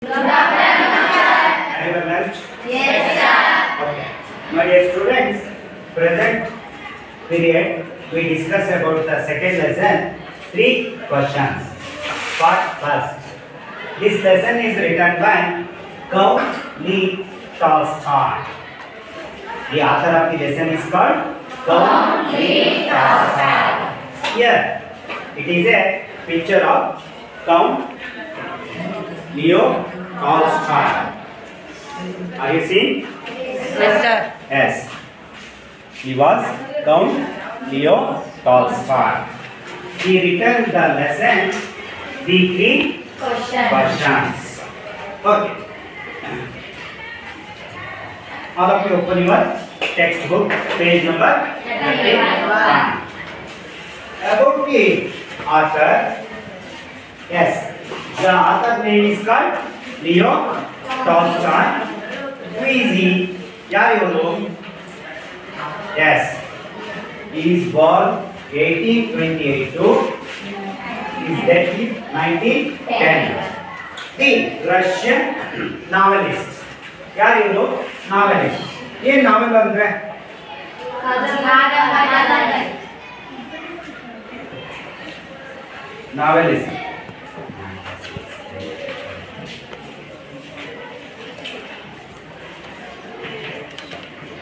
Have a lunch? Okay. My dear students, present period we discuss about the second lesson, three questions. Part first. This lesson is written by Count Lee Tolstoy. The author of the lesson is called Count Lee Tolstoy. Here, it is a picture of Count Leo Tolstoy. Are you seeing? Yes, sir. Yes. He was Count Leo Tolstoy. He written the lesson, the three questions. Okay. All of you open your textbook, page number 31. About the author, yes, the author name is called Leo Tolstoy. Who is he? ಯಾರು ಇವರು yes is born eighteen twenty eight his death in nineteen ten the Russian novelist ಯಾರು ಇವರು novelist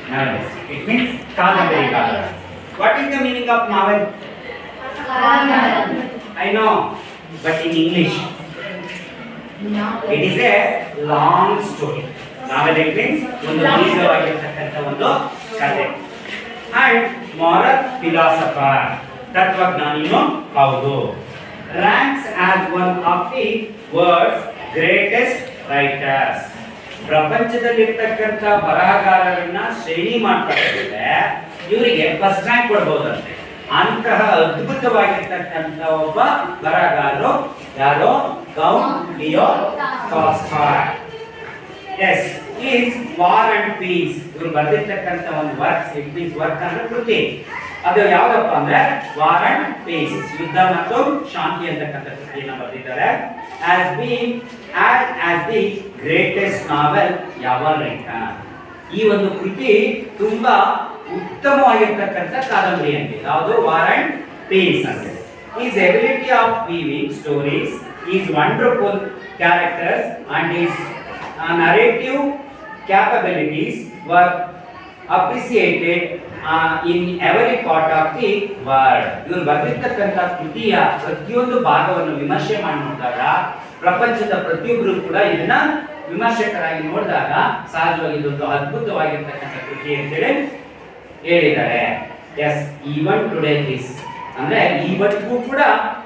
ಏನ್ ನಾವೆಲ್ ಅಂದ್ರೆ novelist Novelist. It means ಕಾದಂಬರಿಕಾರ. What is the meaning of novel? I know, but in English, it is a long story. Novel it means ಒಂದು ದೀರ್ಘವಾಗಿರ್ತಕ್ಕಂಥ ಒಂದು ಕಥೆ. And moral philosopher, ತತ್ವಜ್ಞಾನಿನೂ ಹೌದು. Ranks as one of the world's greatest writers. ಪ್ರಪಂಚದಲ್ಲಿರ್ತಕ್ಕಂಥ ಬರಹಗಾರರನ್ನ ಶ್ರೇಣಿ ಮಾಡ್ತಾ ಇದ್ರೆ ಇವರಿಗೆ ಫಸ್ಟ್ ರ್ಯಾಂಕ್ ಕೊಡ್ಬೋದಂತೆ. ಅಂತಹ ಅದ್ಭುತವಾಗಿರ್ತಕ್ಕಂಥ ಒಬ್ಬ ಬರಹಗಾರರು ಯಾರೋ? Count Leo yes his War and Peace ಇವ್ರು ಬರೆದಿರ್ತಕ್ಕಂಥ ಒಂದು ವರ್ಕ್ ಇಟ್ ಮೀನ್ಸ್ ವರ್ಕ್ ಅಂದ್ರೆ ಕೃತಿ. ಅದು ಯಾವ್ದಪ್ಪ ಅಂದ್ರೆ ವಾರ್ ಅಂಡ್ ಪೀಸ್ ಯುದ್ಧ ಮತ್ತು ಶಾಂತಿ ಅಂತಕ್ಕಂಥ ಕೃತಿಯನ್ನ ಬರೆದಿದ್ದಾರೆ. Has been hailed as the greatest novel ever written ಈ ಒಂದು ಕೃತಿ ತುಂಬಾ ಉತ್ತಮವಾಗಿರ್ತಕ್ಕಂಥ ಕಾದಂಬರಿ ಅಂತೆ ಯಾವುದು? ವಾರ್ ಅಂಡ್ ಪೀಸ್ ಅಂತ his ability of weaving stories his wonderful characters and his narrative capabilities were appreciated uh, in every part of the world. ಇವನು ಬರೆದಿರ್ತಕ್ಕಂಥ ಕೃತಿಯ ಪ್ರತಿಯೊಂದು ಭಾಗವನ್ನು ವಿಮರ್ಶೆ ಮಾಡಿ ನೋಡಿದಾಗ ಪ್ರಪಂಚದ ಪ್ರತಿಯೊಬ್ಬರು ಕೂಡ ಇದನ್ನ ವಿಮರ್ಶಕರಾಗಿ ನೋಡಿದಾಗ ಸಹಜವಾಗಿ ಇದೊಂದು ಅದ್ಭುತವಾಗಿರ್ತಕ್ಕಂಥ ಕೃತಿ ಅಂತೇಳಿ ಹೇಳಿದ್ದಾರೆ. ಎಸ್ ಈವನ್ ಟುಡೇ ದಿಸ್ ಅಂದ್ರೆ ಇವತ್ತಿಗೂ ಕೂಡ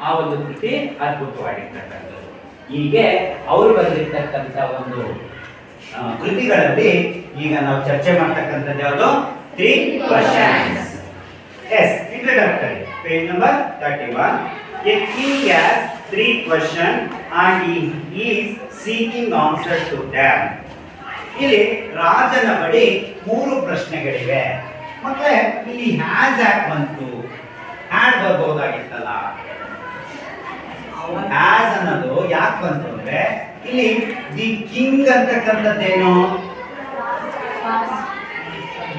ಆ ಒಂದು ಕೃತಿ ಅದ್ಭುತವಾಗಿರ್ತಕ್ಕಂಥದ್ದು. ಹೀಗೆ ಅವರು ಬರೆದಿರ್ತಕ್ಕಂಥ ಒಂದು ಕೃತಿಗಳಲ್ಲಿ ಈಗ ನಾವು ಚರ್ಚೆ ಮಾಡ್ತಕ್ಕಂಥದ್ದು ಯಾವುದು? Three questions yes introductory page number thirty one a king has three question and he is seeking answer to them ಇಲ್ಲಿ ರಾಜನ ಬಳಿ ಮೂರು ಪ್ರಶ್ನೆಗಳಿವೆ. ಮಕ್ಕಳೇ ಇಲ್ಲಿ ಹ್ಯಾಸ್ ಆಕ್ ಬಂತು? ಹ್ಯಾಡ್ ಬರ್ಬೋದಾಗಿತ್ತಲ್ಲ ಹ್ಯಾಸ್ ಅನ್ನೋದು ಯಾಕೆ ಬಂತು ಅಂದ್ರೆ ಇಲ್ಲಿ ದಿ ಕಿಂಗ್ ಅಂತಕ್ಕಂಥದ್ದೇನು?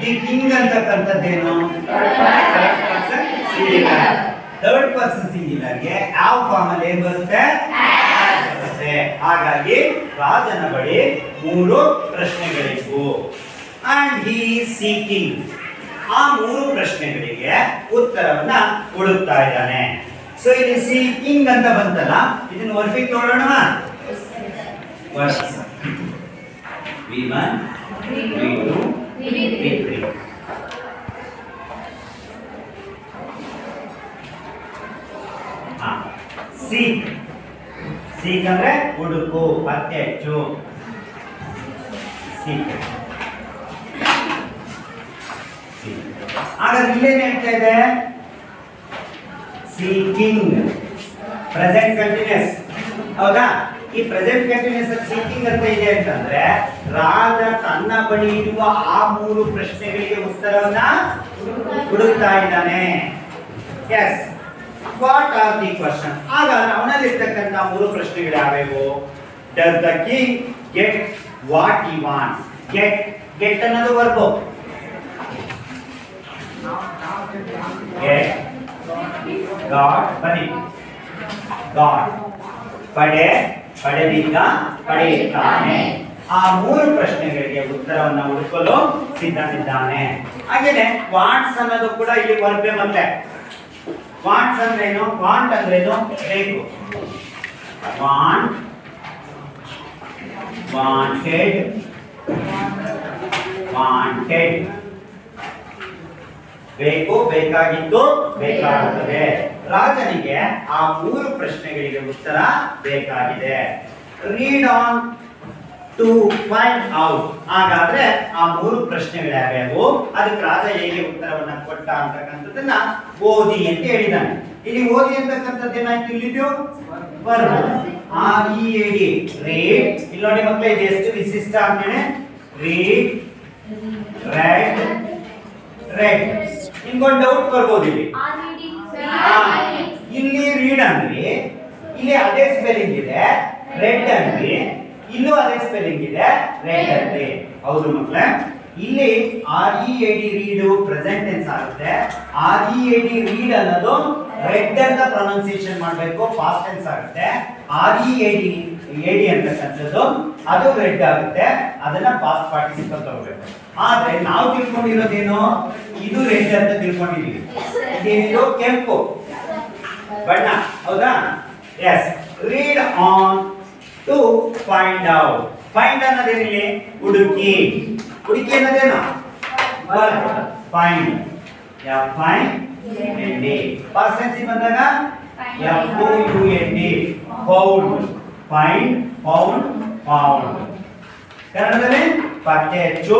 ದಿ ಕಿಂಗ್ ಅಂತಕ್ಕಂಥದ್ದೇನು? ಥರ್ಡ್ ಪರ್ಸನ್ ಸಿಂಗ್ಯುಲರ್ಗೆ ಯಾವ ಫಾರ್ಮ್ ಅಲ್ಲಿ ಏನ್ ಬರುತ್ತೆ? ಬರುತ್ತೆ. ಹಾಗಾಗಿ ರಾಜನ ಬಳಿ ಮೂರು ಪ್ರಶ್ನೆಗಳಿದ್ವು. ಅಂಡ್ ಹಿ ಸೀಕಿಂಗ್ ಆ ಮೂರು ಪ್ರಶ್ನೆಗಳಿಗೆ ಉತ್ತರವನ್ನ ಹುಡುಕ್ತಾ ಇದ್ದಾನೆ. ಸೊ ಇಲ್ಲಿ ಸೀಕಿಂಗ್ ಅಂತ ಬಂತಲ್ಲ, ಇದನ್ನ ವರ್ಫಿಗೆ ನೋಡೋಣ. Verbs V one V two V three seek seek ಅಂದ್ರೆ ಹುಡುಕು ಪತ್ತೆ ಹಚ್ಚು ಸೀಕ್ ಹಾಗಾದ್ರೆ ಇಲ್ಲೇನ್ ಹೇಳ್ತಾ ಇದೆ ಸೀಕಿಂಗ್ ಪ್ರೆಸೆಂಟ್ ಕಂಟಿನ್ಯೂಸ್ ಹೌದಾ ಈ ಪ್ರೆಸೆಂಟ್ ಕಂಟಿನ್ಯೂಸ್ ಸೀಕಿಂಗ್ ಅಂತ ಇದೆ ಅಂತಂದ್ರೆ, ರಾಜ ತನ್ನ ಬಳಿ ಇರುವ ಆ ಮೂರು ಪ್ರಶ್ನೆಗಳಿಗೆ ಉತ್ತರವನ್ನ ಹುಡುಕ್ತಾ ಇದ್ದಾನೆ. Yes what are the question ಆಗ ಅವನಲ್ಲಿರ್ತಕ್ಕಂಥ ಮೂರು ಪ್ರಶ್ನೆಗಳು ಯಾವ್ಯಾವು? Does the king get what he wants get get ಅನ್ನೋದು ವರ್ಬು ಗೆಟ್ ಗಾಡ್ ಬನ್ನಿ ಗಾಡ್ ಪಡೆ ಪಡೆದಿದ್ದ ಪಡೆಯುತ್ತಾನೆ. ಆ ಮೂರು ಪ್ರಶ್ನೆಗಳಿಗೆ ಉತ್ತರವನ್ನು ಹುಡುಕಲು ಸಿದ್ಧನಿದ್ದಾನೆ ಹಾಗೇನೆ ವಾಂಟ್ಸ್ ಅನ್ನೋದು ಕೂಡ ಇಲ್ಲಿ ವರ್ಬೆ ಮತ್ತೆ. ವಾಂಟ್ಸ್ ಅಂದ್ರೇನು? ವಾಂಟ್ ಅಂದ್ರೇನು? ಬೇಕು. ವಾಂಟ್. ವಾಂಟೆಡ್. ವಾಂಟೆಡ್. ಬೇಕು ಬೇಕಾಗಿದ್ದು ಬೇಕಾಗುತ್ತದೆ. ರಾಜನಿಗೆ ಆ ಮೂರು ಪ್ರಶ್ನೆಗಳಿಗೆ ಉತ್ತರ ಬೇಕಾಗಿದೆ. Read on to find out ಹಾಗಾದ್ರೆ ಆ ಮೂರು ಪ್ರಶ್ನೆಗಳು ಯಾವ್ಯಾವು ಅದಕ್ಕೆ ರಾಜ ಹೇಗೆ ಉತ್ತರವನ್ನ ಕೊಟ್ಟ ಅಂತಕ್ಕಂಥದ್ದನ್ನ ಓದಿ ಅಂತ ಹೇಳಿದ್ದಾನೆ. ಇಲ್ಲಿ ಓದಿ ಅಂತಕ್ಕಂಥದ್ದು ಏನಾಯ್ತು ಇಲ್ಲಿದ್ದು? Verb R E A D read ಇಲ್ಲಿ ನೋಡಿ ಮಕ್ಕಳೇ ಇದು ಎಷ್ಟು ವಿಶಿಷ್ಟ ಅಂತೇಳಿ. ರೀಡ್ ರೈಟ್ ರೆಡ್ ನಿಮ್ಗೊಂದು ಡೌಟ್ ಬರ್ಬೋದು ಇಲ್ಲಿ ಇಲ್ಲಿ ರೀಡ್ ಅಂದ್ರಿ ಇಲ್ಲಿ ಅದೇ ಸ್ಪೆಲ್ಲಿಂಗ್ ಇದೆ ರೆಡ್ ಅಂದ್ರಿ ಇಲ್ಲೂ ಅದೇ ಸ್ಪೆಲ್ಲಿಂಗ್ ಇದೆ ರೆಡ್ ಅಂದ್ರಿ ಹೌದು ಮಕ್ಕಳೇ? ಇಲ್ಲಿ R E A D read present tense ಆಗುತ್ತೆ. R E A D read ಅನ್ನೋದು ರೆಡ್ ಅಂತ ಪ್ರೊನೌನ್ಸಿಯೇಷನ್ ಮಾಡಬೇಕು ಪಾಸ್ಟ್ ಟೆನ್ಸ್ ಆಗುತ್ತೆ. R E A D A D ಅಂತಕ್ಕಂಥದ್ದು ಅದು ರೆಡ್ ಆಗುತ್ತೆ. ಅದನ್ನ ಪಾಸ್ಟ್ ಪಾರ್ಟಿಸಿಪಲ್ ತಗೋಬೇಕು. ಆದ್ರೆ ನಾವು ತಿಳ್ಕೊಂಡಿರೋದೇನು ಇದು ರೆಡ್ ಅಂತ ತಿಳ್ಕೊಂಡಿದ್ದೀವಿ. ಕೆಂಪು. ಬಣ್ಣ. ಹೌದಾ? Yes read on to find out find ಅನ್ನೋದೇನಿಲ್ಲಿ ಹುಡುಕಿ. ಹುಡುಕಿ ಅನ್ನೋದೇನು? ಫೈಂಡ್ ಟೆನ್ಸ್ ಬಂದಾಗ? F U N D found find found found ಕನ್ನಡದಲ್ಲಿ ಪತ್ತೆ ಹೆಚ್ಚು.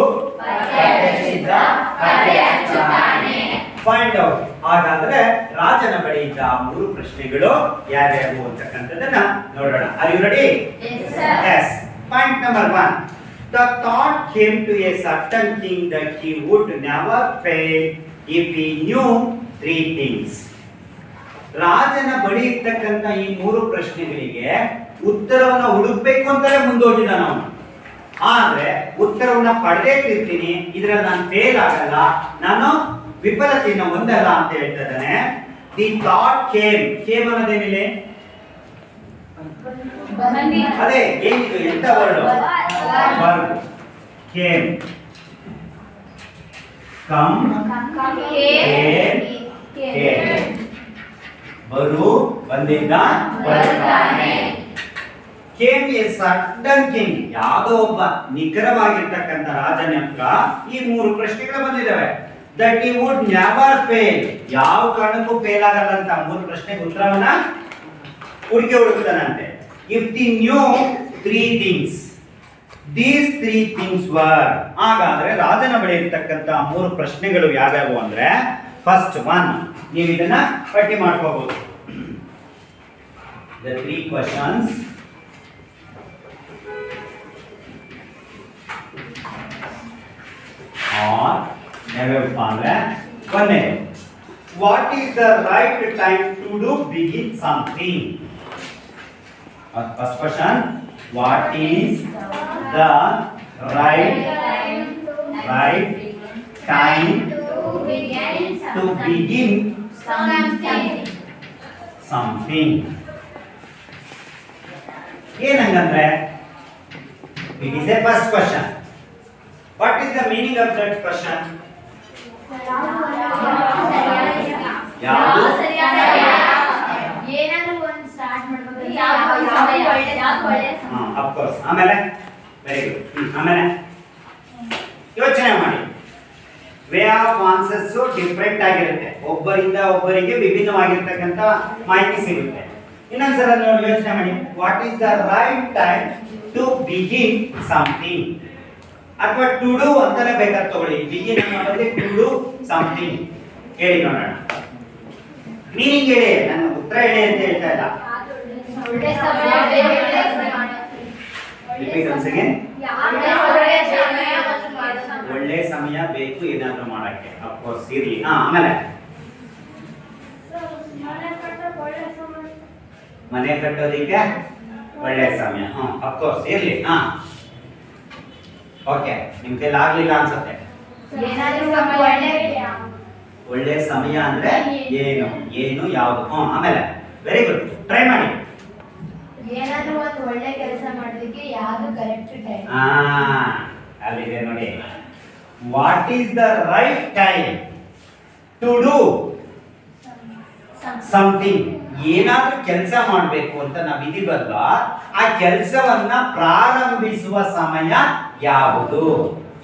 ಫೈಂಡ್ ಔಟ್ ಹಾಗಾದ್ರೆ ರಾಜನ ಬಳಿ ಇದ್ದ ಆ ಮೂರು ಪ್ರಶ್ನೆಗಳು ಯಾವ್ಯಾವು ಅಂತಕ್ಕಂಥದ್ದನ್ನ ನೋಡೋಣ. Are you ready yes point number one the thought came to a certain king that he would never fail if he knew three things ರಾಜನ ಬಳಿ ಇರ್ತಕ್ಕಂಥ ಈ ಮೂರು ಪ್ರಶ್ನೆಗಳಿಗೆ ಉತ್ತರವನ್ನು ಹುಡುಕ್ಬೇಕು ಅಂತಲೇ ಮುಂದೋಗಿದ ನಾವು. ಆದ್ರೆ ಉತ್ತರವನ್ನ ಪಡೆದೇ ತಿರ್ತೀನಿ ಇದ್ರಲ್ಲಿ ನಾನು ಫೇಲ್ ಆಗಲ್ಲ ನಾನು ವಿಫಲತೆಯನ್ನು ಹೊಂದಲ್ಲ ಅಂತ ಹೇಳ್ತಿದ್ದಾನೆ ದಿ ಥಾಟ್ ಕೇಮ್ ಕೇಮ್ ಅನ್ನೋದೇನಿದೆ ಅದೇ, ಏನಿದು? ಎಂತ ವರ್ಡ್ ವರ್ಡ್ ಕೇಮ್ ಕಮ್ ಬರು, ಬಂದಿದ್ದ ಬರ್ತಾನೆ ಕೇಮ್ ಎ ಸಡನ್ ಕಿಂಗ್ ಯಾವುದೋ ಒಬ್ಬ ನಿಖರವಾಗಿರ್ತಕ್ಕಂಥ ರಾಜನ ಹತ್ರ ಈ ಮೂರು ಪ್ರಶ್ನೆಗಳು ಬಂದಿದ್ದಾವೆ. ದಟ್ ಈ ವುಡ್ ನ್ಯಾವರ್ ಫೇಲ್ ಯಾವ ಕಾರಣಕ್ಕೂ ಫೇಲ್ ಆಗಲ್ಲಂತ ಮೂರು ಪ್ರಶ್ನೆಗೆ ಉತ್ತರವನ್ನ ಹುಡುಕಿ ಹುಡುಕ್ತಾನಂತೆ if the knew three things these three things were ಹಾಗಾದ್ರೆ ರಾಜನ ಬಳಿ ಇರ್ತಕ್ಕಂಥ ಮೂರು ಪ್ರಶ್ನೆಗಳು ಯಾವ್ಯಾವು ಅಂದ್ರೆ ಫಸ್ಟ್ ಒನ್ ನೀವು ಇದನ್ನ ಪಟ್ಟಿ ಮಾಡ್ಕೋಬಹುದು ದ ತ್ರೀ ಕ್ವಶನ್ಸ್ ಆರ್ ಯಾವ್ಯಾವಪ್ಪ ಅಂದ್ರೆ ಒಂದೇ what is the right time to do begin something first question what is the right right time to begin something ಏನಂಗಂದ್ರೆ it is a first question what is the meaning of that question? ಯಾವುದು? ಏನಾದ್ರೂ ಒಂದು start ಮಾಡ್ಬೇಕು. ಯಾವ್ದು? ಒಳ್ಳೆ of course ಆಮೇಲೆ very good ಆಮೇಲೆ ಯೋಚನೆ ಮಾಡಿ. ವೇ ಆಫ್ ಆನ್ಸರ್ಸ್ ಡಿಫ್ರೆಂಟ್ ಆಗಿರುತ್ತೆ. ಒಬ್ಬರಿಂದ ಒಬ್ಬರಿಗೆ ವಿಭಿನ್ನವಾಗಿರ್ತಕ್ಕಂಥ ಮಾಹಿತಿ ಸಿಗುತ್ತೆ. ಇನ್ನೊಂದ್ಸಲ ನೋಡಿ ಯೋಚನೆ ಮಾಡಿ. What is the right time to begin something ಅಥವಾ ಟು ಡೂ ಅಂತಾನೆ ಬೇಕಾದ್ರೆ ತಗೊಳ್ಳಿ. ಬಿಗಿನ್ ಅನ್ನೋದೇ ಟು ಡೂ ಸಮಥಿಂಗ್ ಹೇಳಿ ನೋಡೋಣ. ಮೀನಿಂಗ್ ಹೇಳಿ. ನನ್ನ ಉತ್ತರ ಹೇಳಿ ಅಂತ ಹೇಳ್ತಾ ಇಲ್ಲ. ಒಳ್ಳೆ ಸಮಯ ಬೇಕು ಏನಾದ್ರೂ ಮಾಡಕ್ಕೆ. ಅಫ್ಕೋರ್ಸ್ ಇರ್ಲಿ. ಹಾ ಆಮೇಲೆ. ಮನೆ ಕಟ್ಟೋದಿಕ್ಕೆ ಒಳ್ಳೆ ಸಮಯ. ಹಾ ಅಫ್ಕೋರ್ಸ್ ಇರ್ಲಿ. ಹಾ. ಓಕೆ ನಿಮ್ ಕೈಲಿ ಆಗ್ಲಿಲ್ಲ ಅನ್ಸುತ್ತೆ ಒಳ್ಳೆ ಸಮಯ ಅಂದ್ರೆ ಏನು? ಏನು? ಯಾವುದು? ಹ್ಮ್ ಆಮೇಲೆ. ವೆರಿ ಗುಡ್ ಟ್ರೈ ಮಾಡಿ. ಏನಾದ್ರೂ ಒಂದು ಒಳ್ಳೆ ಕೆಲಸ ಮಾಡೋದಕ್ಕೆ ಯಾವುದು ಕರೆಕ್ಟ್ ಟೈಮ್ ಆ ಅಲ್ಲಿದೆ ನೋಡಿ. What is the right time to do something ಏನಾದ್ರೂ ಕೆಲಸ ಮಾಡಬೇಕು ಅಂತ ನಾವು ಇದೀವಲ್ಲ, ಆ ಕೆಲಸವನ್ನ ಪ್ರಾರಂಭಿಸುವ ಸಮಯ ಯಾವುದು?